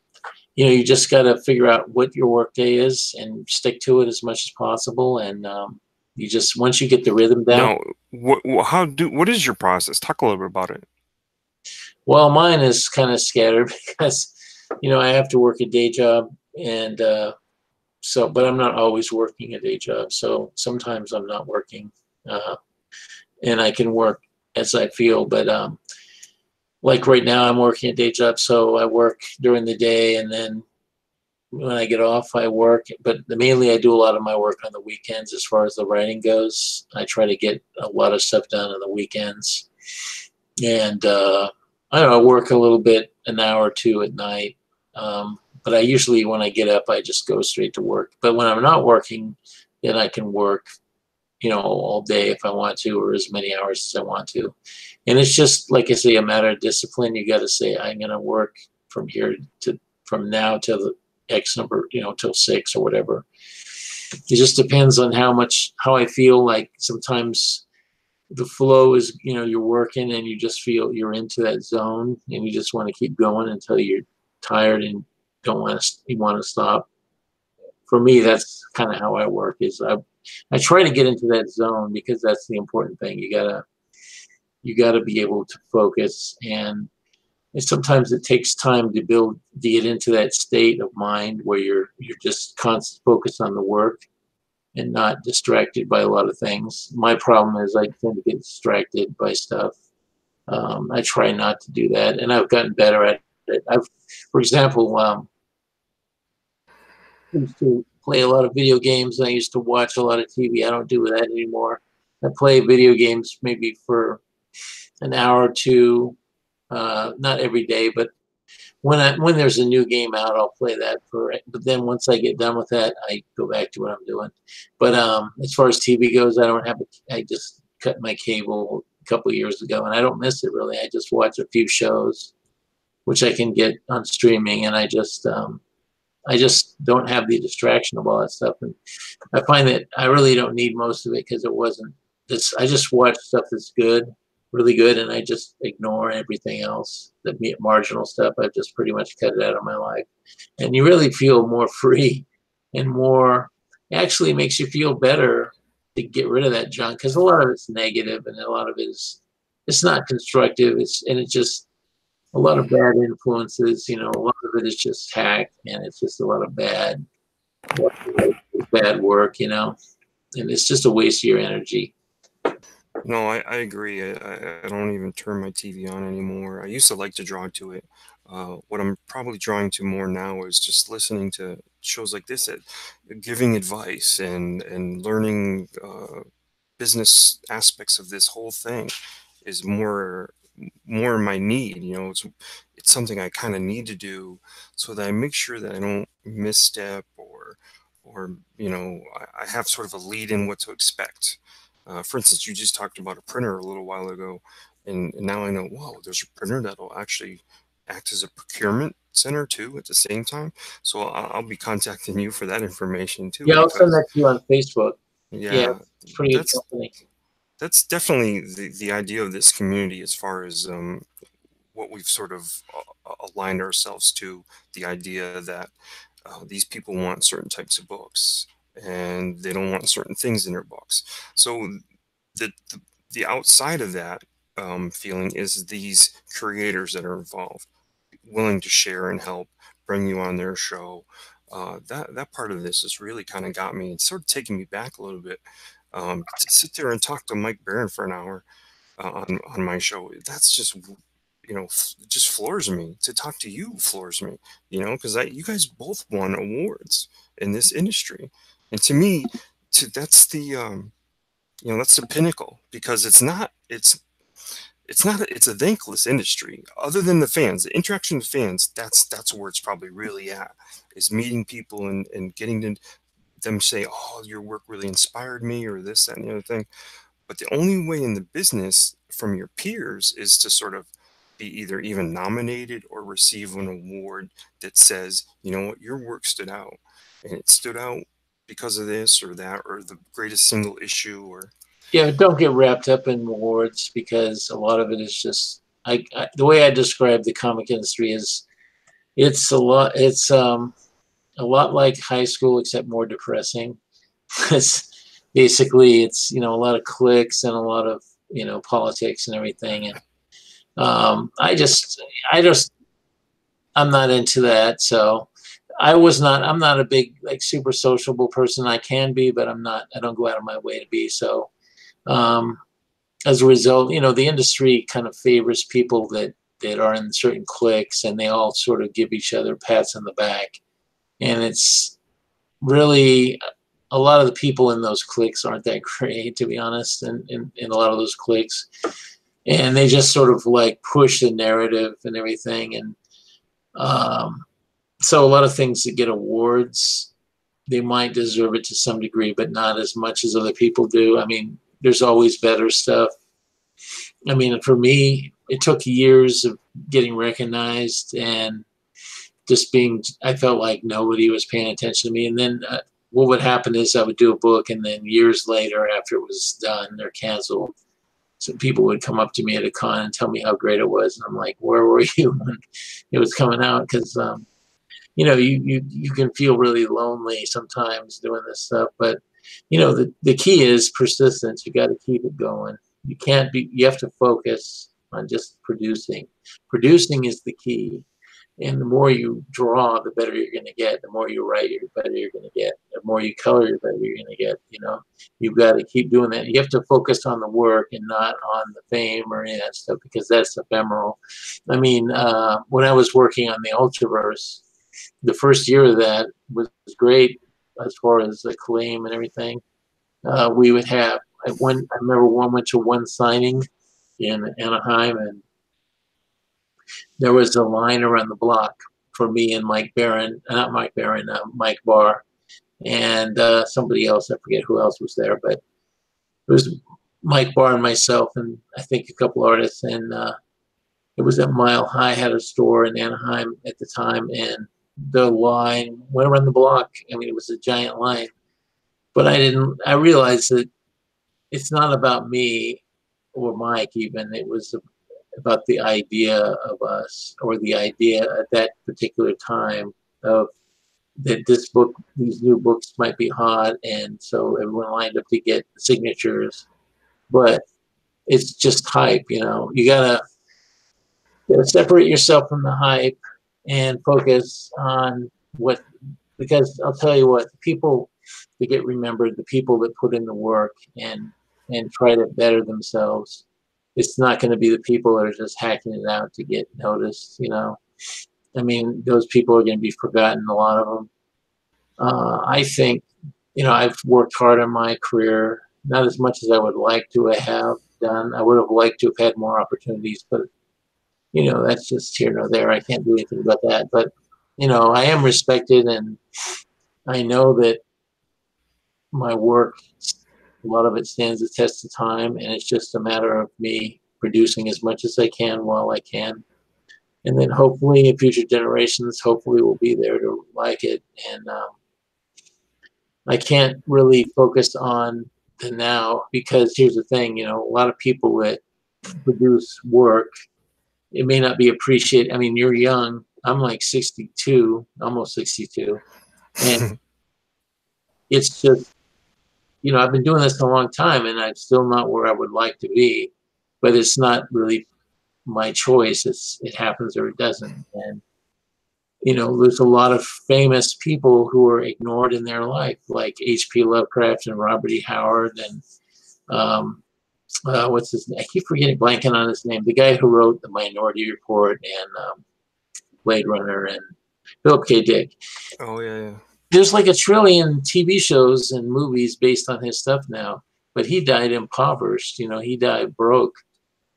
you know you just got to figure out what your workday is and stick to it as much as possible and um, you just once you get the rhythm down no what how do what is your process talk a little bit about it well mine is kind of scattered because you know, I have to work a day job and uh, so, but I'm not always working a day job. So sometimes I'm not working uh, and I can work as I feel. But um, like right now, I'm working a day job. So I work during the day and then when I get off, I work. But mainly, I do a lot of my work on the weekends as far as the writing goes. I try to get a lot of stuff done on the weekends. And uh, I don't know, work a little bit, an hour or two at night. Um, but I usually, when I get up, I just go straight to work. But when I'm not working, then I can work, you know, all day if I want to, or as many hours as I want to. And it's just, like I say, a matter of discipline. You got to say, I'm going to work from here to from now till the X number, you know, till six or whatever. It just depends on how much, how I feel. Like sometimes the flow is, you know, you're working and you just feel you're into that zone and you just want to keep going until you're tired and don't want to you want to stop. For me, that's kind of how I work. Is I I try to get into that zone because that's the important thing. You gotta you gotta be able to focus and and sometimes it takes time to build to get into that state of mind where you're you're just constant focused on the work and not distracted by a lot of things. My problem is I tend to get distracted by stuff. Um, I try not to do that, and I've gotten better at it I've, for example, um, I used to play a lot of video games. I used to watch a lot of TV. I don't do that anymore. I play video games maybe for an hour or two, uh, not every day, but when I when there's a new game out, I'll play that for. But then once I get done with that, I go back to what I'm doing. But um, as far as TV goes, I don't have. A, I just cut my cable a couple years ago, and I don't miss it really. I just watch a few shows which I can get on streaming, and I just um, I just don't have the distraction of all that stuff, and I find that I really don't need most of it because it wasn't. It's I just watch stuff that's good, really good, and I just ignore everything else, the marginal stuff. I've just pretty much cut it out of my life, and you really feel more free and more. Actually, makes you feel better to get rid of that junk because a lot of it's negative and a lot of it is it's not constructive. It's and it just a lot of bad influences. You know, a lot of it is just hack, and it's just a lot of bad, bad work. You know, and it's just a waste of your energy. No, I, I agree. I, I don't even turn my TV on anymore. I used to like to draw to it. Uh, what I'm probably drawing to more now is just listening to shows like this, at, giving advice and and learning uh, business aspects of this whole thing is more more my need. You know, it's it's something I kind of need to do so that I make sure that I don't misstep or or you know I, I have sort of a lead in what to expect. Uh, for instance, you just talked about a printer a little while ago, and, and now I know, whoa, there's a printer that'll actually act as a procurement center too at the same time. So I'll, I'll be contacting you for that information too. Yeah, I'll send that to you on Facebook. Yeah, yeah it's pretty company that's definitely the, the idea of this community as far as um, what we we've sort of uh, aligned ourselves to the idea that uh, these people want certain types of books and they don't want certain things in their books. So the, the, the outside of that um, feeling is these creators that are involved, willing to share and help, bring you on their show. Uh, that that part of this has really kind of got me. It's sort of taking me back a little bit um, to sit there and talk to Mike Baron for an hour uh, on on my show. That's just you know just floors me. To talk to you floors me. You know because I you guys both won awards in this industry, and to me, to that's the um, you know that's the pinnacle because it's not it's it's not a, it's a thankless industry other than the fans the interaction with fans that's that's where it's probably really at is meeting people and, and getting to them say oh your work really inspired me or this that and the other thing. But the only way in the business from your peers is to sort of be either even nominated or receive an award that says you know what? Your work stood out. And it stood out because of this or that or the greatest single issue or yeah don't get wrapped up in awards because a lot of it is just I, I, the way i describe the comic industry is it's a lot it's um a lot like high school except more depressing. It's basically it's you know a lot of clicks and a lot of you know politics and everything. And um i just i just i'm not into that. So I was not. I'm not a big like super sociable person. I can be, but I'm not. I don't go out of my way to be. So, um, as a result, you know, the industry kind of favors people that that are in certain cliques, and they all sort of give each other pats on the back. And it's really a lot of the people in those cliques aren't that great, to be honest. And in, in, in a lot of those cliques, and they just sort of like push the narrative and everything, and um, so a lot of things that get awards, they might deserve it to some degree, but not as much as other people do. I mean, there's always better stuff. I mean, for me, it took years of getting recognized and just being, I felt like nobody was paying attention to me. And then uh, what would happen is I would do a book, and then years later, after it was done or canceled, some people would come up to me at a con and tell me how great it was. And I'm like, where were you when it was coming out? Because, um, you know, you, you, you can feel really lonely sometimes doing this stuff. But, you know, the, the key is persistence. You got to keep it going. You can't be, you have to focus on just producing. Producing is the key. And the more you draw, the better you're going to get. The more you write, the better you're going to get. The more you color, the better you're going to get. You know, you've got to keep doing that. You have to focus on the work and not on the fame or any of that stuff because that's ephemeral. I mean, uh, when I was working on the Ultraverse, the first year of that was great as far as the claim and everything. Uh, we would have I one. I remember one went to one signing in Anaheim, and there was a line around the block for me and Mike Baron, uh, not Mike Baron, uh, Mike Barr, and uh, somebody else. I forget who else was there, but it was Mike Barr and myself, and I think a couple artists. And uh, it was at Mile High had a store in Anaheim at the time, and the line went around the block. I mean, it was a giant line, but I didn't. I realized that it's not about me or Mike. Even it was about the idea of us, or the idea at that particular time of that this book, these new books might be hot, and so everyone lined up to get signatures. But it's just hype, you know. You gotta, you gotta separate yourself from the hype and focus on what because I'll tell you what people that get remembered, the people that put in the work and and try to better themselves. It's not going to be the people that are just hacking it out to get noticed. You know, I mean, those people are going to be forgotten. A lot of them. Uh, I think, you know, I've worked hard in my career, not as much as I would like to have done. I would have liked to have had more opportunities, but you know, that's just here nor there. I can't do anything about that. But, you know, I am respected and I know that my work, a lot of it stands the test of time. And it's just a matter of me producing as much as I can while I can. And then hopefully in future generations, hopefully will be there to like it. And um, I can't really focus on the now because here's the thing, you know, a lot of people that produce work it may not be appreciated. I mean, you're young. I'm like 62, almost 62, and it's just you know I've been doing this a long time, and I'm still not where I would like to be. But it's not really my choice. It's it happens or it doesn't, and you know, there's a lot of famous people who are ignored in their life, like H.P. Lovecraft and Robert E. Howard and um, uh, what's his name? I keep forgetting, blanking on his name. The guy who wrote The Minority Report and um, Blade Runner and Philip K. Dick. Oh yeah, yeah. There's like a trillion TV shows and movies based on his stuff now, but he died impoverished. You know, he died broke,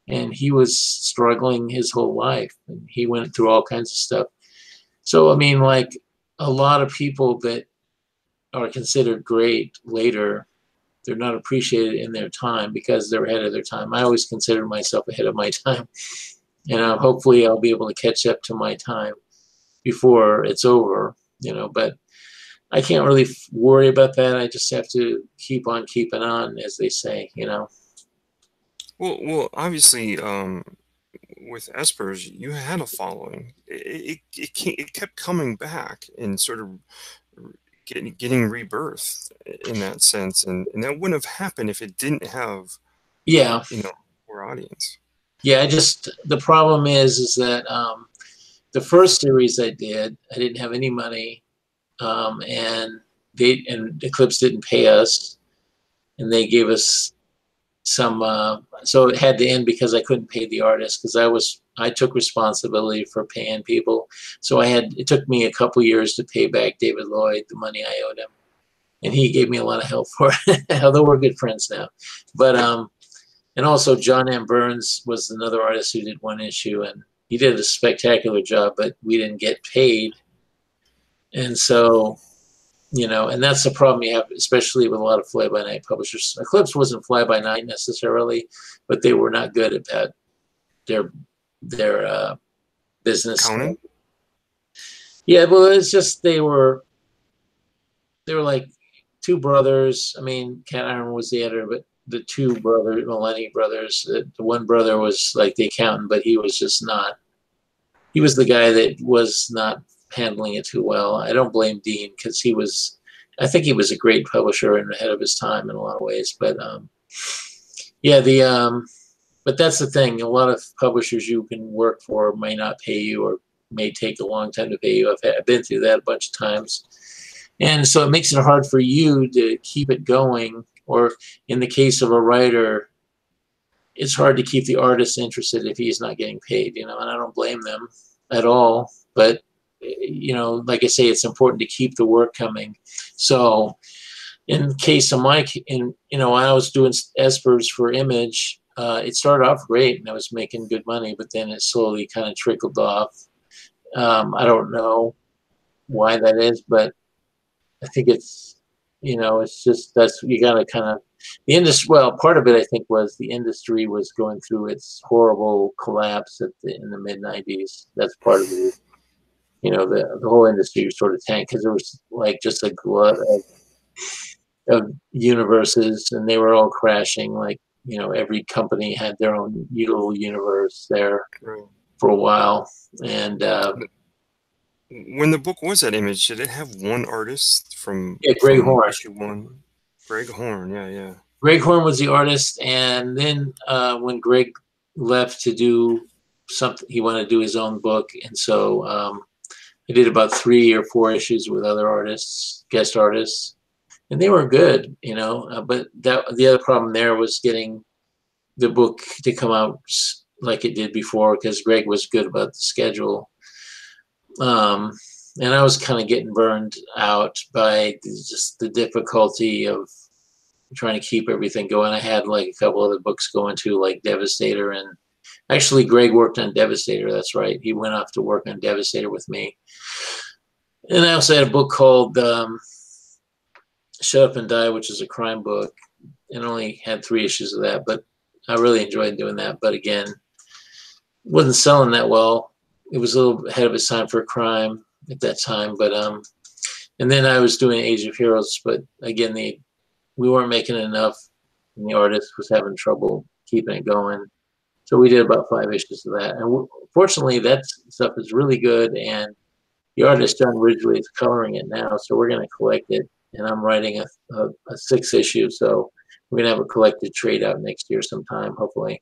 and he was struggling his whole life, and he went through all kinds of stuff. So I mean, like a lot of people that are considered great later they're not appreciated in their time because they're ahead of their time. I always consider myself ahead of my time, and uh, hopefully I'll be able to catch up to my time before it's over. You know, but I can't really worry about that. I just have to keep on keeping on, as they say. You know. Well, well, obviously, um, with Espers, you had a following. It it, it, it kept coming back and sort of getting getting rebirth in that sense, and and that wouldn't have happened if it didn't have yeah you know more audience. Yeah, I just the problem is is that um, the first series I did, I didn't have any money, um, and they and Eclipse didn't pay us, and they gave us some. Uh, so it had to end because I couldn't pay the artist because I was I took responsibility for paying people. So I had it took me a couple years to pay back David Lloyd the money I owed him, and he gave me a lot of help for it. Although we're good friends now, but um, and also John M. Burns was another artist who did one issue, and he did a spectacular job, but we didn't get paid, and so you know, and that's the problem you have, especially with a lot of fly-by-night publishers. Eclipse wasn't fly-by-night necessarily, but they were not good at that. Their their uh, business. Yeah, well, it's just they were they were like two brothers. I mean, Cat Iron was the editor, but the two brothers, Mullaney brothers, the, the one brother was like the accountant, but he was just not. He was the guy that was not handling it too well. I don't blame Dean because he was. I think he was a great publisher and ahead of his time in a lot of ways. But um, yeah, the um, but that's the thing. A lot of publishers you can work for may not pay you or may take a long time to pay you. I've, I've been through that a bunch of times. And so it makes it hard for you to keep it going. Or in the case of a writer, it's hard to keep the artist interested if he's not getting paid, you know, and I don't blame them at all. But, you know, like I say, it's important to keep the work coming. So in case of Mike, in, you know, I was doing Espers for Image, uh, it started off great and I was making good money, but then it slowly kind of trickled off. Um, I don't know why that is, but I think it's, you know, it's just that's you got to kind of the industry. Well, part of it I think was the industry was going through its horrible collapse at the, in the mid '90s. That's part of it. You know, the the whole industry was sort of tanked because there was like just a glut of, of universes, and they were all crashing like you know every company had their own little universe there right. for a while and uh, when the book was that image did it have one artist from yeah greg from horn. issue one? Greg horn yeah yeah. Greg horn was the artist and then uh, when greg left to do something he wanted to do his own book and so um, i did about three or four issues with other artists guest artists and they were good, you know. Uh, but that the other problem there was getting the book to come out like it did before because Greg was good about the schedule. Um, and I was kind of getting burned out by just the difficulty of trying to keep everything going. I had like a couple other books going too, like Devastator, and actually Greg worked on Devastator. That's right. He went off to work on Devastator with me. And I also had a book called um, Shut Up and Die, which is a crime book, and only had three issues of that. But I really enjoyed doing that. But again, wasn't selling that well. It was a little ahead of its time for crime at that time. But um, and then I was doing Age of Heroes, but again, the we weren't making enough, and the artist was having trouble keeping it going. So we did about five issues of that. And fortunately, that stuff is really good. And the artist John Ridgway is coloring it now. So we're going to collect it. And I'm writing a, a, a six issue. So we're going to have a collected trade out next year sometime, hopefully.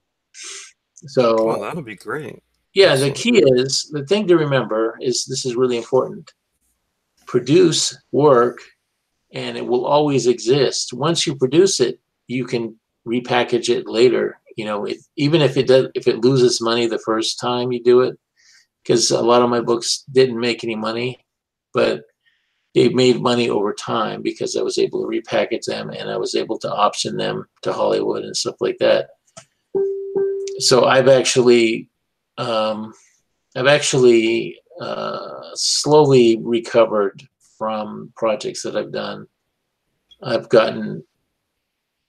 So Oh, that'll be great. yeah, the key is the thing to remember is this is really important. Produce work and it will always exist. Once you produce it, you can repackage it later. You know, it, even if it does, if it loses money the first time you do it, because a lot of my books didn't make any money, but they made money over time because I was able to repackage them and I was able to option them to Hollywood and stuff like that. So I've actually um, I've actually uh, slowly recovered from projects that I've done. I've gotten,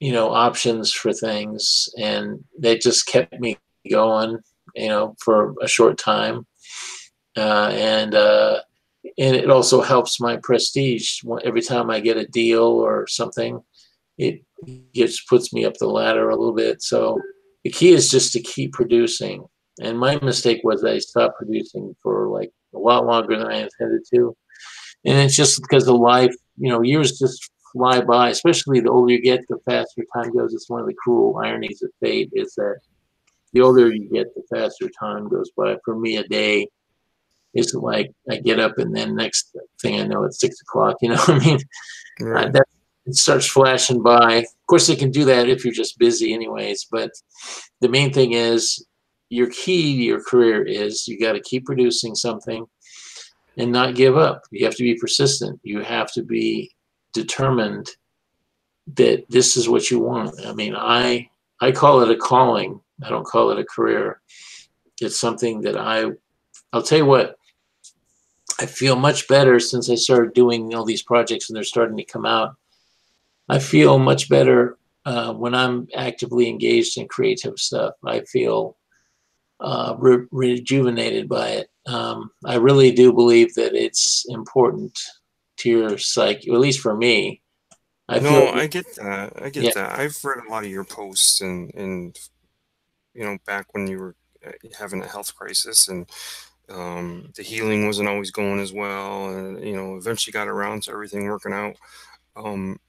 you know, options for things, and they just kept me going, you know, for a short time, uh, and uh, and it also helps my prestige. Every time I get a deal or something, it just puts me up the ladder a little bit. So the key is just to keep producing. And my mistake was I stopped producing for like a lot longer than I intended to. And it's just because of life, you know, years just fly by, especially the older you get, the faster time goes. It's one of the cruel ironies of fate is that the older you get, the faster time goes by. For me, a day is like I get up and then next thing I know, it's six o'clock. You know what I mean? Uh, that it starts flashing by. Of course, they can do that if you're just busy, anyways. But the main thing is your key to your career is you got to keep producing something and not give up. You have to be persistent. You have to be determined that this is what you want. I mean, I I call it a calling. I don't call it a career. It's something that I I'll tell you what I feel much better since I started doing all these projects and they're starting to come out. I feel much better uh, when I'm actively engaged in creative stuff. I feel uh, re- rejuvenated by it. Um, I really do believe that it's important to your psyche, at least for me. I no, I get that. I get Yeah. that. I've read a lot of your posts and and you know back when you were uh, having a health crisis and um, the healing wasn't always going as well, and you know eventually got around to everything working out. Um,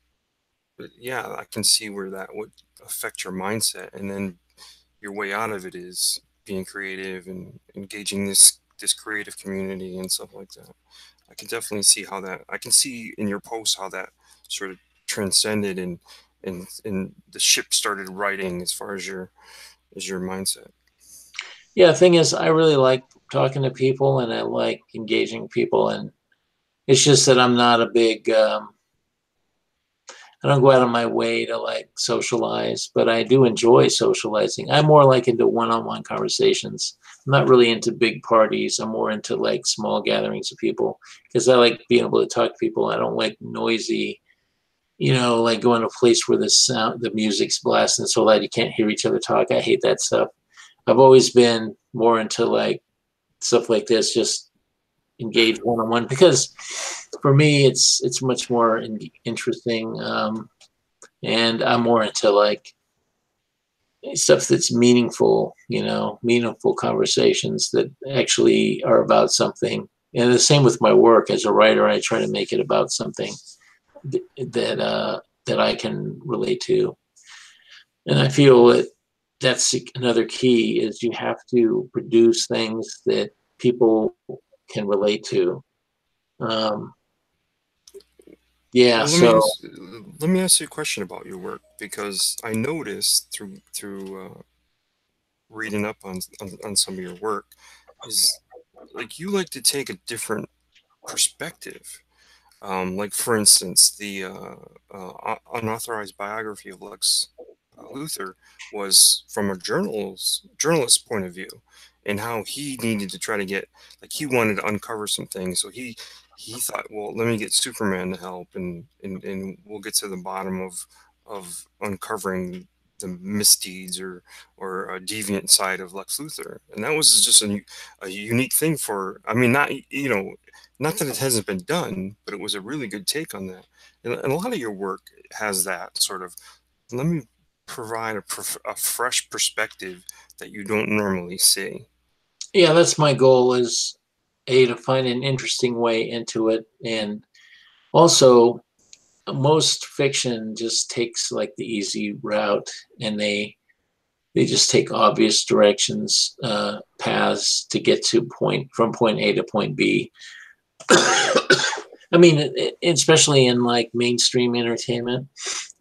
but yeah, I can see where that would affect your mindset, and then your way out of it is being creative and engaging this this creative community and stuff like that. I can definitely see how that. I can see in your posts how that sort of transcended and and and the ship started writing as far as your as your mindset. yeah the thing is i really like talking to people and i like engaging people and it's just that i'm not a big um, i don't go out of my way to like socialize but i do enjoy socializing i'm more like into one-on-one conversations i'm not really into big parties. I'm more into like small gatherings of people because i like being able to talk to people. I don't like noisy you know like going to a place where the sound the music's blasting so loud you can't hear each other talk. I hate that stuff. I've always been more into like stuff like this, just engage one on one because for me it's it's much more in, interesting, um, and I'm more into like stuff that's meaningful, you know, meaningful conversations that actually are about something. And the same with my work as a writer, I try to make it about something th- that uh, that I can relate to, and I feel that that's another key is you have to produce things that people can relate to. Um, yeah, let, me so ask, let me ask you a question about your work because I noticed through through uh, reading up on, on on some of your work is like you like to take a different perspective. Um, like for instance, the uh, uh, unauthorized biography of Lex Luthor was from a journal's journalist's point of view, and how he needed to try to get like he wanted to uncover some things. So he he thought, well, let me get Superman to help, and and, and we'll get to the bottom of of uncovering the misdeeds or or a deviant side of Lex Luthor, and that was just a, a unique thing for. I mean, not you know, not that it hasn't been done, but it was a really good take on that. And, and a lot of your work has that sort of. Let me provide a, a fresh perspective that you don't normally see. Yeah, that's my goal is a to find an interesting way into it and also most fiction just takes like the easy route and they they just take obvious directions uh, paths to get to point from point a to point b. I mean especially in like mainstream entertainment.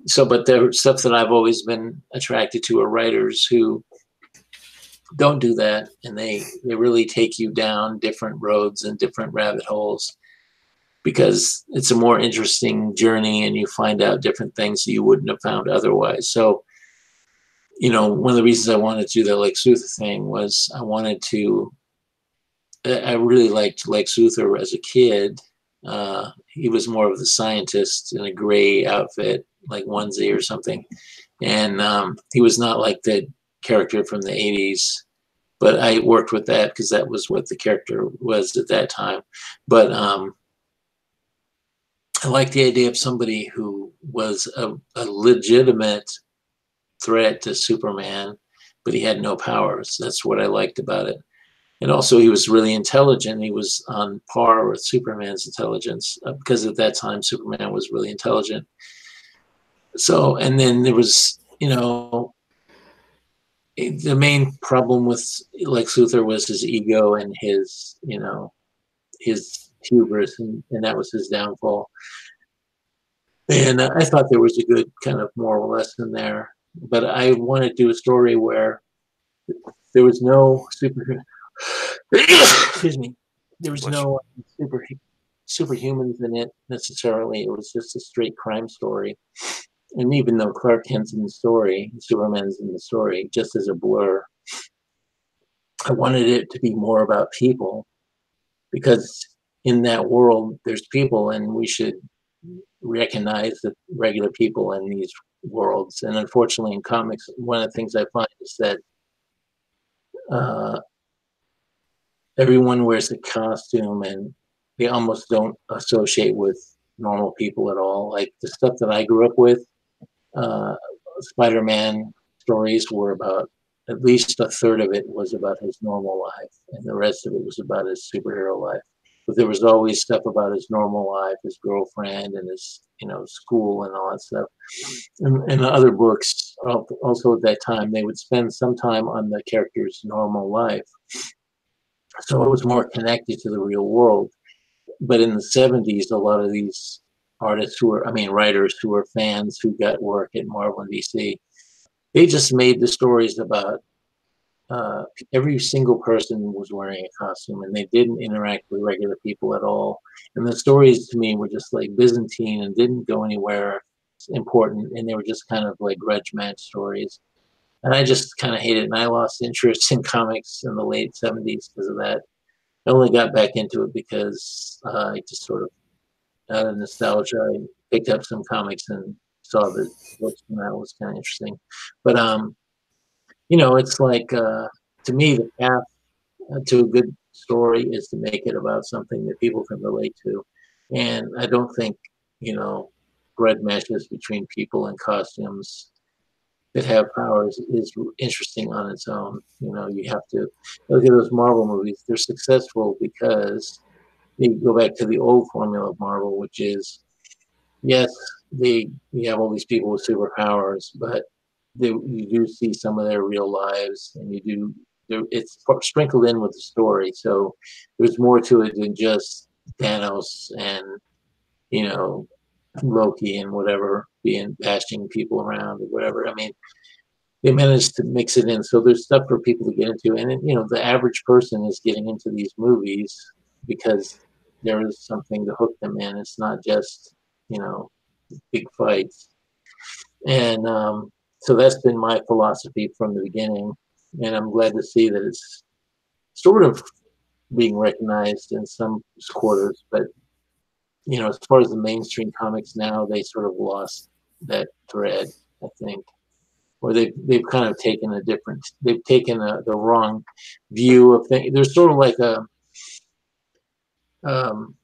So but the stuff that i've always been attracted to are writers who don't do that and they they really take you down different roads and different rabbit holes because it's a more interesting journey and you find out different things that you wouldn't have found otherwise. So, you know, one of the reasons I wanted to do the Lex Luthor thing was I wanted to, I really liked Lex Luthor as a kid. Uh, he was more of the scientist in a gray outfit, like onesie or something. And um, he was not like the character from the 80s but I worked with that because that was what the character was at that time. But um, I like the idea of somebody who was a, a legitimate threat to Superman, but he had no powers. That's what I liked about it. And also, he was really intelligent. He was on par with Superman's intelligence uh, because at that time, Superman was really intelligent. So, and then there was, you know, the main problem with Lex Luthor was his ego and his, you know, his hubris, and, and that was his downfall. And I thought there was a good kind of moral lesson there, but I want to do a story where there was no super. excuse me. There was no um, super superhumans in it necessarily. It was just a straight crime story. And even though Clark Kent's in the story, Superman's in the story, just as a blur, I wanted it to be more about people because in that world, there's people, and we should recognize the regular people in these worlds. And unfortunately, in comics, one of the things I find is that uh, everyone wears a costume, and they almost don't associate with normal people at all. Like the stuff that I grew up with, uh, Spider-Man stories were about at least a third of it was about his normal life, and the rest of it was about his superhero life but there was always stuff about his normal life, his girlfriend, and his you know school and all that stuff. And, and other books, also at that time, they would spend some time on the character's normal life, so it was more connected to the real world. But in the '70s, a lot of these artists who were, I mean, writers who were fans who got work at Marvel and DC, they just made the stories about uh, every single person was wearing a costume and they didn't interact with regular people at all. And the stories to me were just like Byzantine and didn't go anywhere important. And they were just kind of like grudge match stories. And I just kind of hated it. And I lost interest in comics in the late 70s because of that. I only got back into it because uh, I just sort of, out of nostalgia, I picked up some comics and saw the books and that was kind of interesting. But um, you know, it's like uh, to me the path uh, to a good story is to make it about something that people can relate to, and I don't think you know red meshes between people and costumes that have powers is interesting on its own. You know, you have to look at those Marvel movies. They're successful because you go back to the old formula of Marvel, which is yes, they you have all these people with superpowers, but they, you do see some of their real lives, and you do. It's sprinkled in with the story, so there's more to it than just Thanos and you know Loki and whatever being bashing people around or whatever. I mean, they managed to mix it in, so there's stuff for people to get into, and you know the average person is getting into these movies because there is something to hook them in. It's not just you know big fights, and um, so that's been my philosophy from the beginning, and I'm glad to see that it's sort of being recognized in some quarters. But you know, as far as the mainstream comics now, they sort of lost that thread. I think, or they've they've kind of taken a different, they've taken a, the wrong view of things. There's sort of like a um,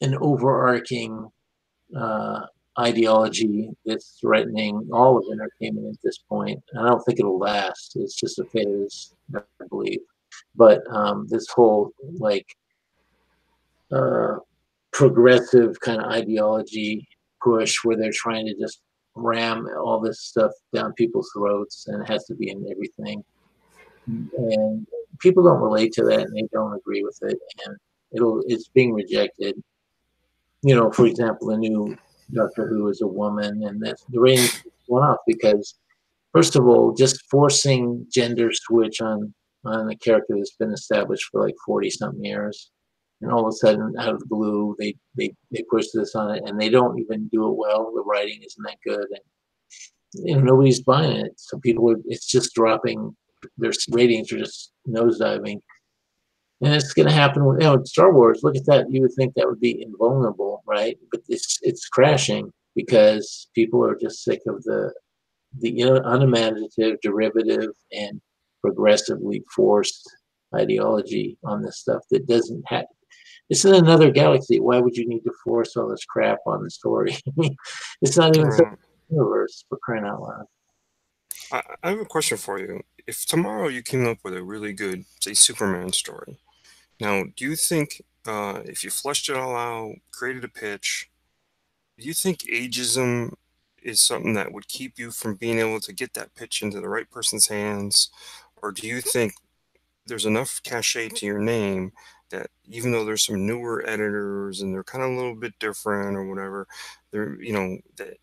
an overarching uh, ideology that's threatening all of entertainment at this point. I don't think it'll last. It's just a phase, I believe. But um, this whole like uh, progressive kind of ideology push where they're trying to just ram all this stuff down people's throats and it has to be in everything. And people don't relate to that and they don't agree with it and it'll it's being rejected. You know, for example, the new Doctor Who is a woman and that's the ratings went off because first of all, just forcing gender switch on on a character that's been established for like 40 something years and all of a sudden out of the blue they they they push this on it and they don't even do it well. The writing isn't that good and you know nobody's buying it. So people are it's just dropping their ratings are just nosediving and it's going to happen with you know star wars look at that you would think that would be invulnerable right but it's it's crashing because people are just sick of the the unimaginative derivative and progressively forced ideology on this stuff that doesn't have it's in another galaxy. Why would you need to force all this crap on the story? it's not even right. Hmm. universe for crying out loud. I, I have a question for you. If tomorrow you came up with a really good, say, Superman story, now do you think uh, if you flushed it all out, created a pitch, do you think ageism is something that would keep you from being able to get that pitch into the right person's hands, or do you think there's enough cachet to your name that even though there's some newer editors and they're kind of a little bit different or whatever, they're you know that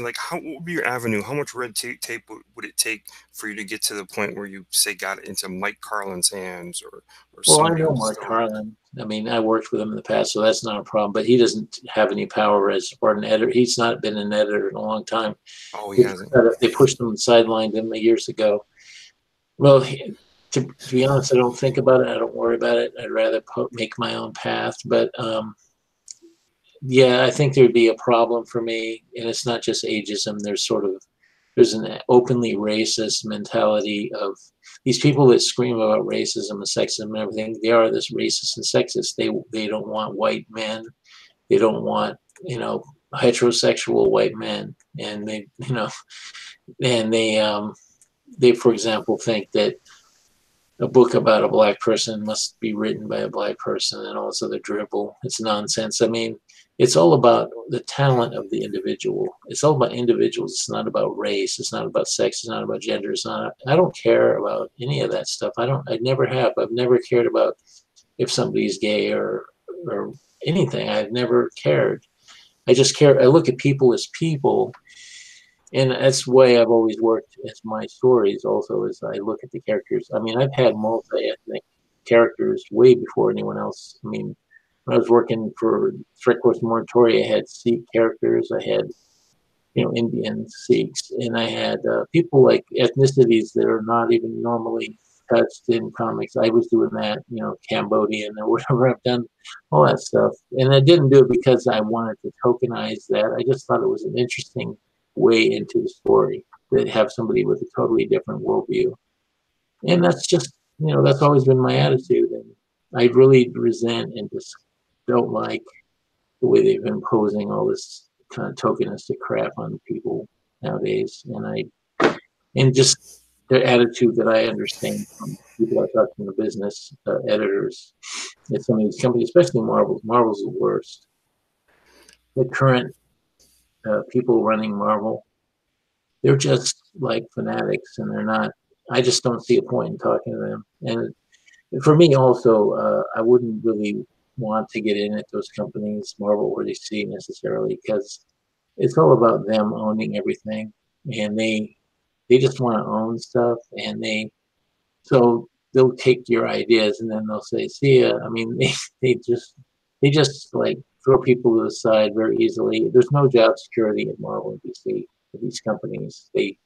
like how what would be your avenue? How much red tape, tape would, would it take for you to get to the point where you say got it into Mike Carlin's hands or or well, I know Mike Carlin. I mean, I worked with him in the past, so that's not a problem. But he doesn't have any power as part an editor. He's not been an editor in a long time. Oh, he hasn't. They pushed him and sidelined him years ago. Well, he, to, to, be honest, I don't think about it. I don't worry about it. I'd rather po- make my own path. But um, yeah, I think there'd be a problem for me, and it's not just ageism. There's sort of there's an openly racist mentality of these people that scream about racism and sexism and everything. They are this racist and sexist. They they don't want white men. They don't want you know heterosexual white men, and they you know, and they um they for example think that a book about a black person must be written by a black person and all this other dribble. It's nonsense. I mean, it's all about the talent of the individual. It's all about individuals. It's not about race. It's not about sex. It's not about gender. It's not. I don't care about any of that stuff. I don't. I never have. I've never cared about if somebody's gay or or anything. I've never cared. I just care. I look at people as people and that's the way I've always worked as my stories. Also, as I look at the characters. I mean, I've had multi-ethnic characters way before anyone else. I mean, when I was working for Force Morituri, I had Sikh characters. I had, you know, Indian Sikhs, and I had uh, people like ethnicities that are not even normally touched in comics. I was doing that, you know, Cambodian or whatever. I've done all that stuff, and I didn't do it because I wanted to tokenize that. I just thought it was an interesting way into the story that have somebody with a totally different worldview. And that's just, you know, that's always been my attitude. And I really resent and just don't like the way they've been posing all this kind of tokenistic crap on people nowadays. And I, and just their attitude that I understand from people I talk to in the business, uh, editors at some of these companies, especially Marvel. Marvel's the worst. The current uh, people running Marvel. They're just like fanatics, and they're not. I just don't see a point in talking to them. And for me, also, uh, I wouldn't really want to get in at those companies, Marvel or DC, necessarily, because it's all about them owning everything, and they they just want to own stuff, and they so they'll take your ideas and then they'll say, "See ya." I mean, they they just they just like throw people to the side very easily. There's no job security at Marvel and DC for these companies. They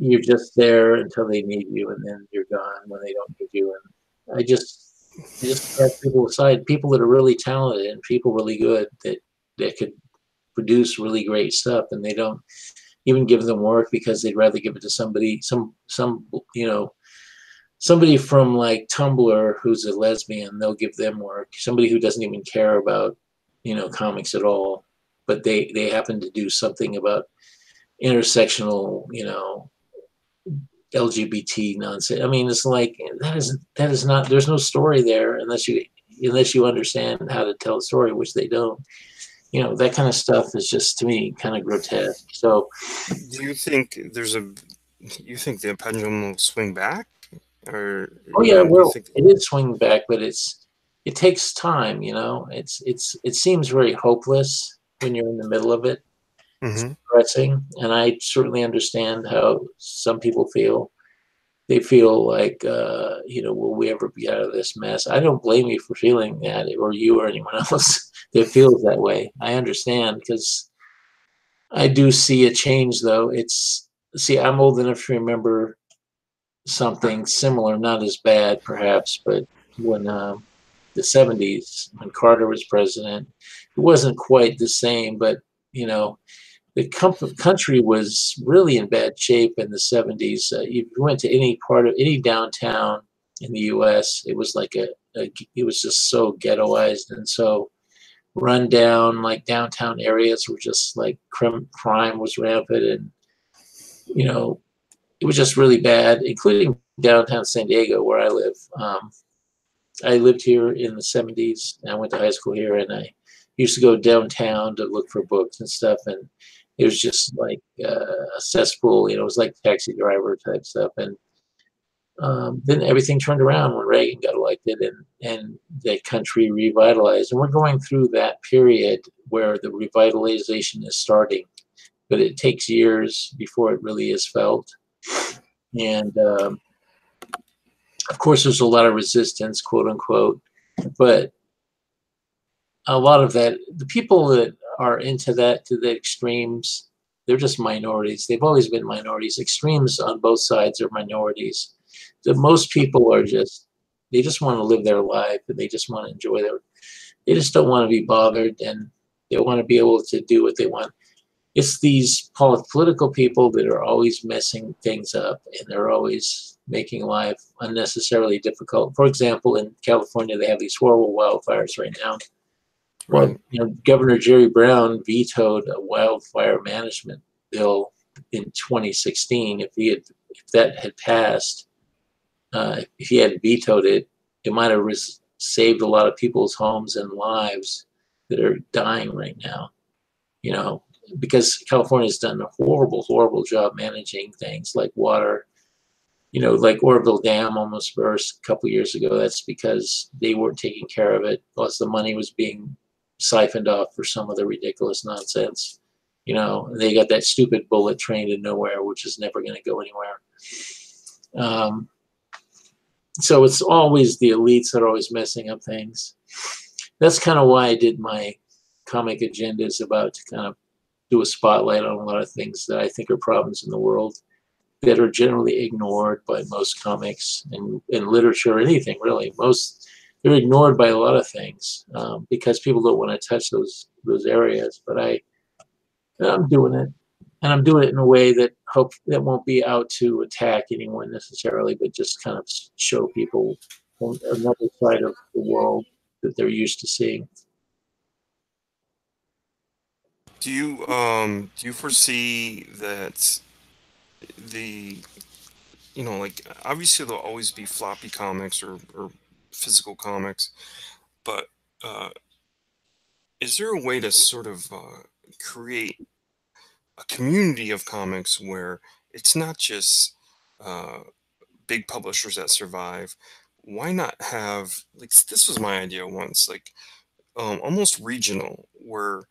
you're just there until they need you, and then you're gone when they don't need you. And I just I just have people aside, people that are really talented and people really good that that could produce really great stuff, and they don't even give them work because they'd rather give it to somebody, some some you know somebody from like Tumblr who's a lesbian, they'll give them work. Somebody who doesn't even care about you know, comics at all. but they they happen to do something about intersectional, you know, LGBT nonsense. I mean, it's like that is that is not. There's no story there unless you unless you understand how to tell a story, which they don't. You know, that kind of stuff is just to me kind of grotesque. So, Do you think there's a? You think the pendulum will swing back, or? oh yeah, well, it did swing back, but it's it takes time. You know, it's it's it seems very hopeless when you're in the middle of it. Mhm. depressing, and I certainly understand how some people feel. They feel like, uh, you know, will we ever be out of this mess? I don't blame you for feeling that, or you or anyone else that feels that way. I understand because I do see a change, though. It's see, I'm old enough to remember something similar, not as bad, perhaps, but when um, the 70s, when Carter was president, it wasn't quite the same, but you know, the country was really in bad shape in the 70s. Uh, if you went to any part of any downtown in the U.S., it was like a, a it was just so ghettoized and so run down. Like downtown areas were just like crime, crime was rampant, and you know, it was just really bad, including downtown San Diego where I live. Um, I lived here in the 70s. And I went to high school here, and I used to go downtown to look for books and stuff, and it was just like uh, a cesspool. You know, it was like taxi driver type stuff. And um, then everything turned around when Reagan got elected, and and the country revitalized. And we're going through that period where the revitalization is starting, but it takes years before it really is felt. And um, of course, there's a lot of resistance, quote unquote, but a lot of that, the people that are into that to the extremes, they're just minorities. They've always been minorities. Extremes on both sides are minorities. The most people are just they just want to live their life and they just want to enjoy their they just don't want to be bothered and they want to be able to do what they want. It's these pol- political people that are always messing things up and they're always making life unnecessarily difficult. For example, in California, they have these horrible wildfires right now. Well, Right. you know, Governor Jerry Brown vetoed a wildfire management bill in 2016. If he had, if that had passed, uh, if he had vetoed it, it might have res- saved a lot of people's homes and lives that are dying right now. You know, because California's done a horrible, horrible job managing things like water. You know, like Oroville Dam almost burst a couple years ago. That's because they weren't taking care of it. Plus, the money was being siphoned off for some of the ridiculous nonsense. You know, they got that stupid bullet train to nowhere, which is never going to go anywhere. Um, so it's always the elites that are always messing up things. That's kind of why I did my comic agendas about to kind of do a spotlight on a lot of things that I think are problems in the world that are generally ignored by most comics and, and literature, or anything really. Most they're ignored by a lot of things um, because people don't want to touch those those areas. But I, I'm doing it, and I'm doing it in a way that hope that won't be out to attack anyone necessarily, but just kind of show people another side of the world that they're used to seeing. Do you um do you foresee that the you know like obviously there'll always be floppy comics or, or physical comics, but uh, is there a way to sort of uh, create a community of comics where it's not just uh, big publishers that survive? Why not have like this was my idea once, like um, almost regional, where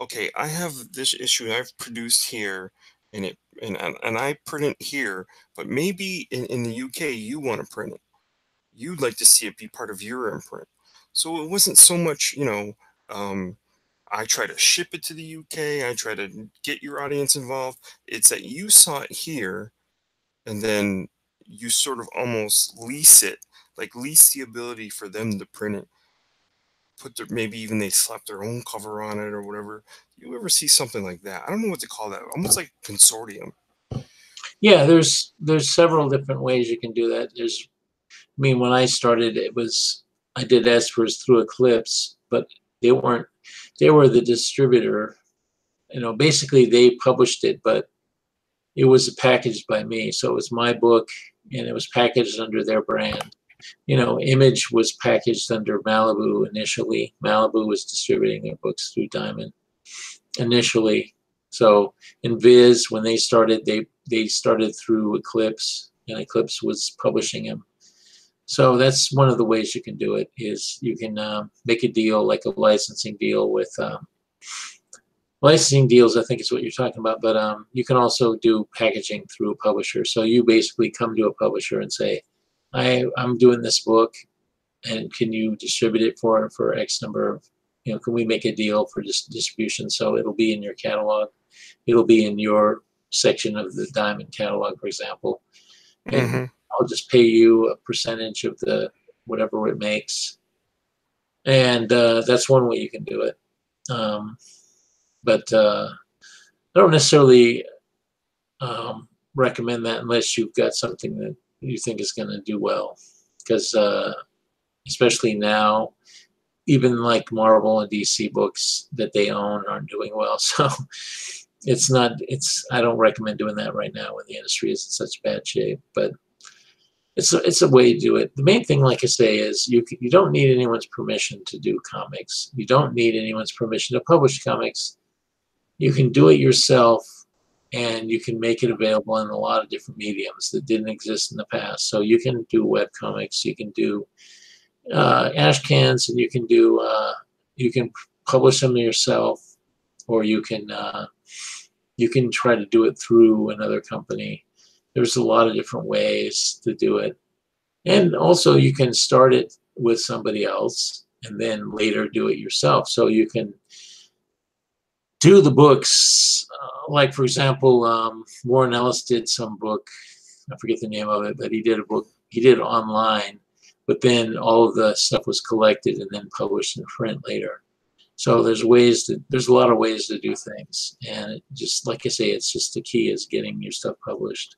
okay, I have this issue I've produced here, and it and and I print it here, but maybe in, in the UK you want to print it. You'd like to see it be part of your imprint. So it wasn't so much, you know, um, I try to ship it to the UK, I try to get your audience involved. It's that you saw it here, and then you sort of almost lease it, like lease the ability for them to print it put their maybe even they slap their own cover on it or whatever. You ever see something like that? I don't know what to call that. Almost like consortium. Yeah, there's there's several different ways you can do that. There's, I mean, when I started, it was I did Espers through Eclipse, but they weren't. They were the distributor you know, basically they published it, but it was packaged by me. So it was my book and it was packaged under their brand. You know, Image was packaged under Malibu initially. Malibu was distributing their books through Diamond initially. So in Viz, when they started, they they started through Eclipse, and Eclipse was publishing them. So that's one of the ways you can do it. Is you can uh, make a deal like a licensing deal with um, licensing deals. I think is what you're talking about. But um, you can also do packaging through a publisher. So you basically come to a publisher and say, "I I'm doing this book, and can you distribute it for for X number of you know, can we make a deal for dis- distribution so it'll be in your catalog? It'll be in your section of the Diamond catalog, for example. And hmm I'll just pay you a percentage of the whatever it makes. And uh, that's one way you can do it. Um, but uh, I don't necessarily um, recommend that unless you've got something that you think is going to do well. Because uh, especially now, even like Marvel and DC books that they own aren't doing well. So it's not, it's, I don't recommend doing that right now when the industry is in such bad shape. But it's a, it's a way to do it. The main thing, like I say, is you you don't need anyone's permission to do comics. You don't need anyone's permission to publish comics. You can do it yourself, and you can make it available in a lot of different mediums that didn't exist in the past. So you can do web comics. You can do uh, ash cans, and you can do uh, you can publish them yourself, or you can uh, you can try to do it through another company there's a lot of different ways to do it and also you can start it with somebody else and then later do it yourself so you can do the books uh, like for example um, warren ellis did some book i forget the name of it but he did a book he did online but then all of the stuff was collected and then published in print later. So there's ways to there's a lot of ways to do things and just like i say it's just the key is getting your stuff published.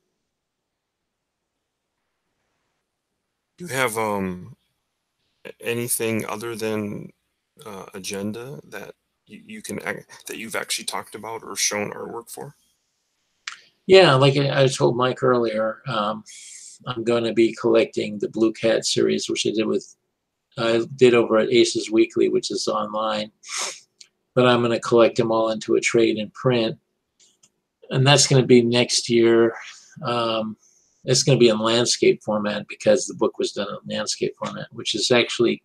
Do you have um anything other than uh, agenda that you, you can that you've actually talked about or shown artwork for? Yeah, like I, told Mike earlier, um, I'm going to be collecting the Blue Cat series, which I did with I did over at Aces Weekly, which is online. But I'm going to collect them all into a trade and print, and that's going to be next year. Um, it's going to be in landscape format because the book was done in landscape format, which is actually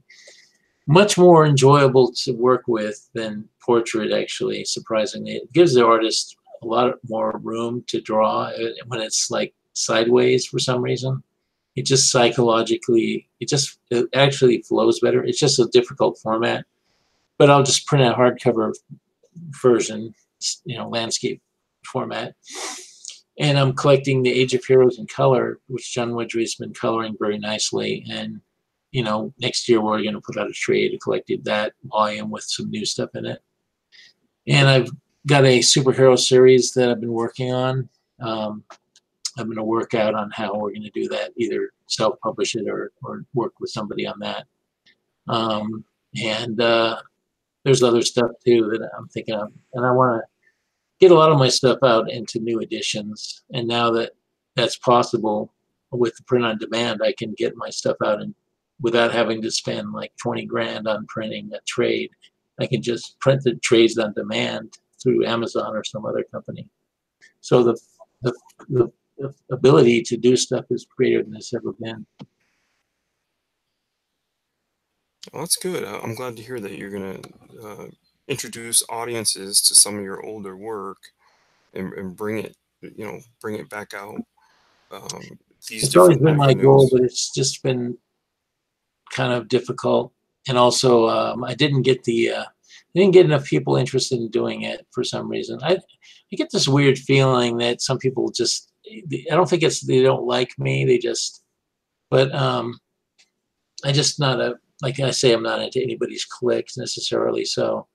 much more enjoyable to work with than portrait. Actually, surprisingly, it gives the artist a lot more room to draw uh, when it's like sideways for some reason. It just psychologically, it just it actually flows better. It's just a difficult format, but I'll just print a hardcover version, you know, landscape format. And I'm collecting the Age of Heroes in color, which John Woodry's been coloring very nicely. And you know, next year we're going to put out a trade to collect that volume with some new stuff in it. And I've got a superhero series that I've been working on. Um, I'm going to work out on how we're going to do that, either self-publish it or, or work with somebody on that. Um, and uh, there's other stuff too that I'm thinking of, and I want to get a lot of my stuff out into new editions. And now that that's possible with the print on demand, I can get my stuff out and without having to spend like 20 grand on printing a trade. I can just print the trades on demand through Amazon or some other company. So the the, the, ability to do stuff is greater than it's ever been. Well, that's good. I'm glad to hear that you're going to uh, introduce audiences to some of your older work and, and bring it, you know, bring it back out. Um, these It's always been my goal, but it's just been kind of difficult. And also, um, I didn't get the uh, I didn't get enough people interested in doing it for some reason. I I get this weird feeling that some people just I don't think it's they don't like me. They just but um, I just not a like I say I'm not into anybody's clicks necessarily. So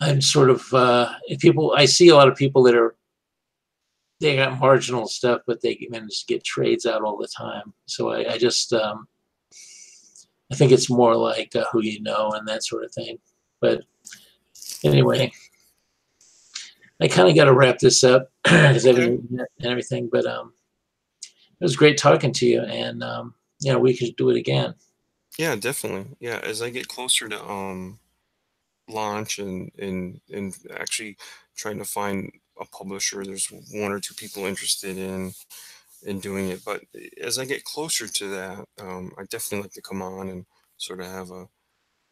I'm sort of uh, if people I see a lot of people that are they got marginal stuff, but they manage to get trades out all the time. So I, I just um, I think it's more like uh, who you know and that sort of thing. But anyway, I kind of got to wrap this up because Okay. and everything. But um, it was great talking to you, and um, you know we could do it again. Yeah, definitely. Yeah, as I get closer to um launch and and and actually trying to find a publisher, there's one or two people interested in in doing it. But as I get closer to that, um, I definitely like to come on and sort of have a,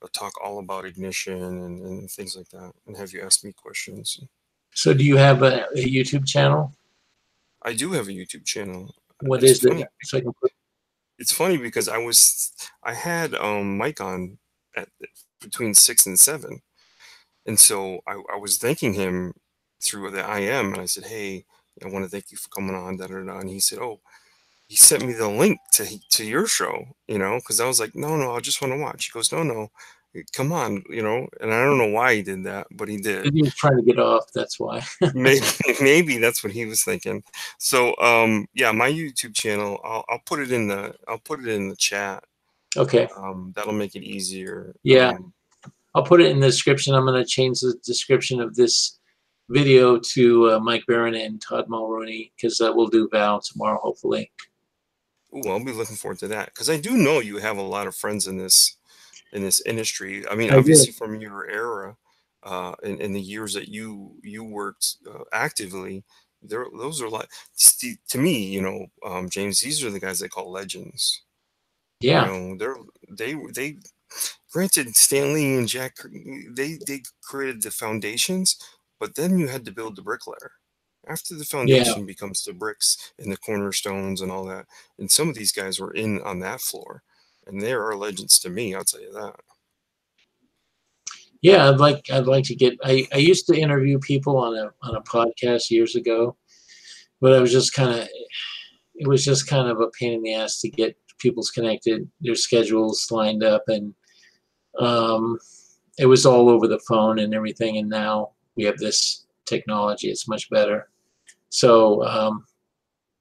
a talk all about ignition and, and things like that, and have you ask me questions. So, do you have a, a YouTube channel? I do have a YouTube channel. What It's is it? So put, it's funny because I was I had um Mike on at between six and seven, and so I, I was thanking him through the IM, and I said, "Hey, I want to thank you for coming on." Da, da, da. And he said, "Oh, he sent me the link to to your show, you know, because I was like, no, no, I just want to watch." He goes, "No, no, come on, you know." And I don't know why he did that, but he did he was trying to get off. That's why. maybe maybe that's what he was thinking so um yeah my youtube channel i'll, I'll put it in the i'll put it in the chat okay. um that'll make it easier Yeah. um, I'll put it in the description. I'm going to change the description of this video to uh, Mike Baron and Todd Mulrooney because uh, we'll do Val tomorrow, hopefully. Well, i'll be looking forward to that because i do know you have a lot of friends in this in this industry i mean I obviously from your era uh in, in the years that you you worked uh, actively there those are like to me you know um james these are the guys they call legends Yeah. You know, they're they they granted Stan Lee and Jack they they created the foundations, but then you had to build the bricklayer. After the foundation becomes the bricks and the cornerstones and all that. And some of these guys were in on that floor. And they are legends to me, I'll tell you that. Yeah, I'd like I'd like to get I, I used to interview people on a on a podcast years ago, but I was just kind of it was just kind of a pain in the ass to get people's connected, their schedules lined up and um it was all over the phone and everything and now we have this technology, it's much better. So um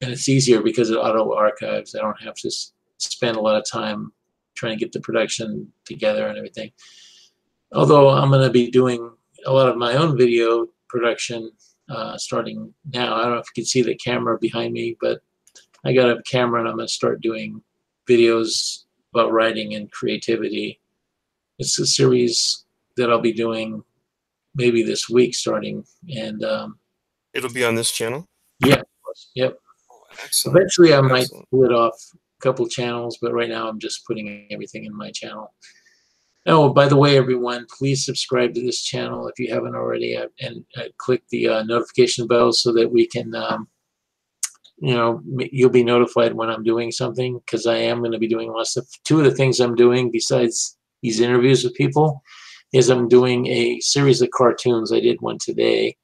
and it's easier because it auto archives. I don't have to spend a lot of time trying to get the production together and everything although I'm going to be doing a lot of my own video production uh, starting now. I don't know if you can see the camera behind me, but I got a camera and I'm going to start doing videos about writing and creativity. It's a series that I'll be doing maybe this week starting. And um, It'll be on this channel. Yeah, yep, Oh, excellent. eventually I might Excellent. split off a couple channels, but right now I'm just putting everything in my channel. Oh, by the way, everyone, please subscribe to this channel if you haven't already, uh, and uh, click the uh, notification bell so that we can, um, you know, you'll be notified when I'm doing something because I am going to be doing lots of. Two of the things I'm doing besides these interviews with people is I'm doing a series of cartoons. I did one today,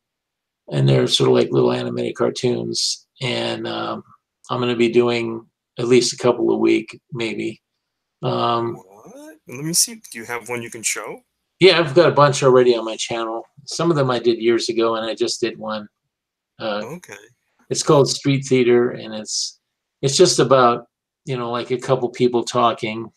and they're sort of like little animated cartoons, and um, I'm going to be doing at least a couple a week, maybe. Um, What? Let me see. Do you have one you can show? yeah, I've got a bunch already on my channel. Some of them I did years ago, and I just did one. Uh, Okay. it's called Street Theater, and it's it's just about you know like a couple people talking,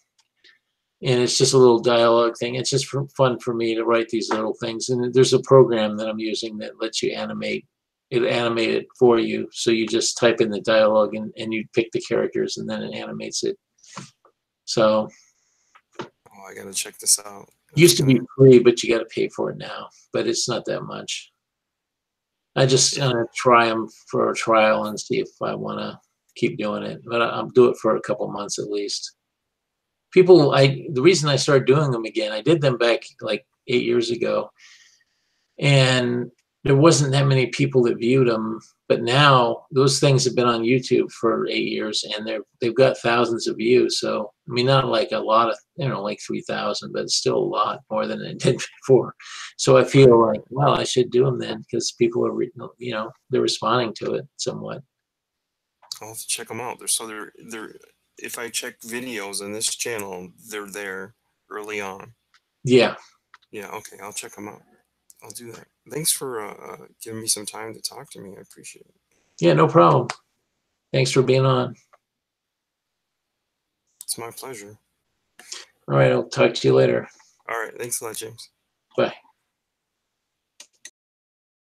and it's just a little dialogue thing. It's just for, fun for me to write these little things, and there's a program that I'm using that lets you animate it animate it for you. So you just type in the dialogue and, and you pick the characters, and then it animates it. So Oh, I gotta check this out. used to be free, but you got to pay for it now. But it's not that much. I just uh, try them for a trial and see if I want to keep doing it. But I- I'll do it for a couple months at least. People, I the reason I started doing them again, I did them back like eight years ago, and there wasn't that many people that viewed them. But now those things have been on YouTube for eight years, and they're they've got thousands of views. So I mean, not like a lot of you know, like three thousand, but still a lot more than it did before. So I feel like, well, I should do them then because people are, re- you know, they're responding to it somewhat. I'll have to check them out. They're so they're they're. If I check videos on this channel, they're there early on. Yeah, Yeah. Okay. I'll check them out. I'll do that. Thanks for uh, uh, giving me some time to talk to me. I appreciate it. yeah, no problem. Thanks for being on. It's my pleasure. All right, I'll talk to you later. All right. Thanks a lot, James. Bye.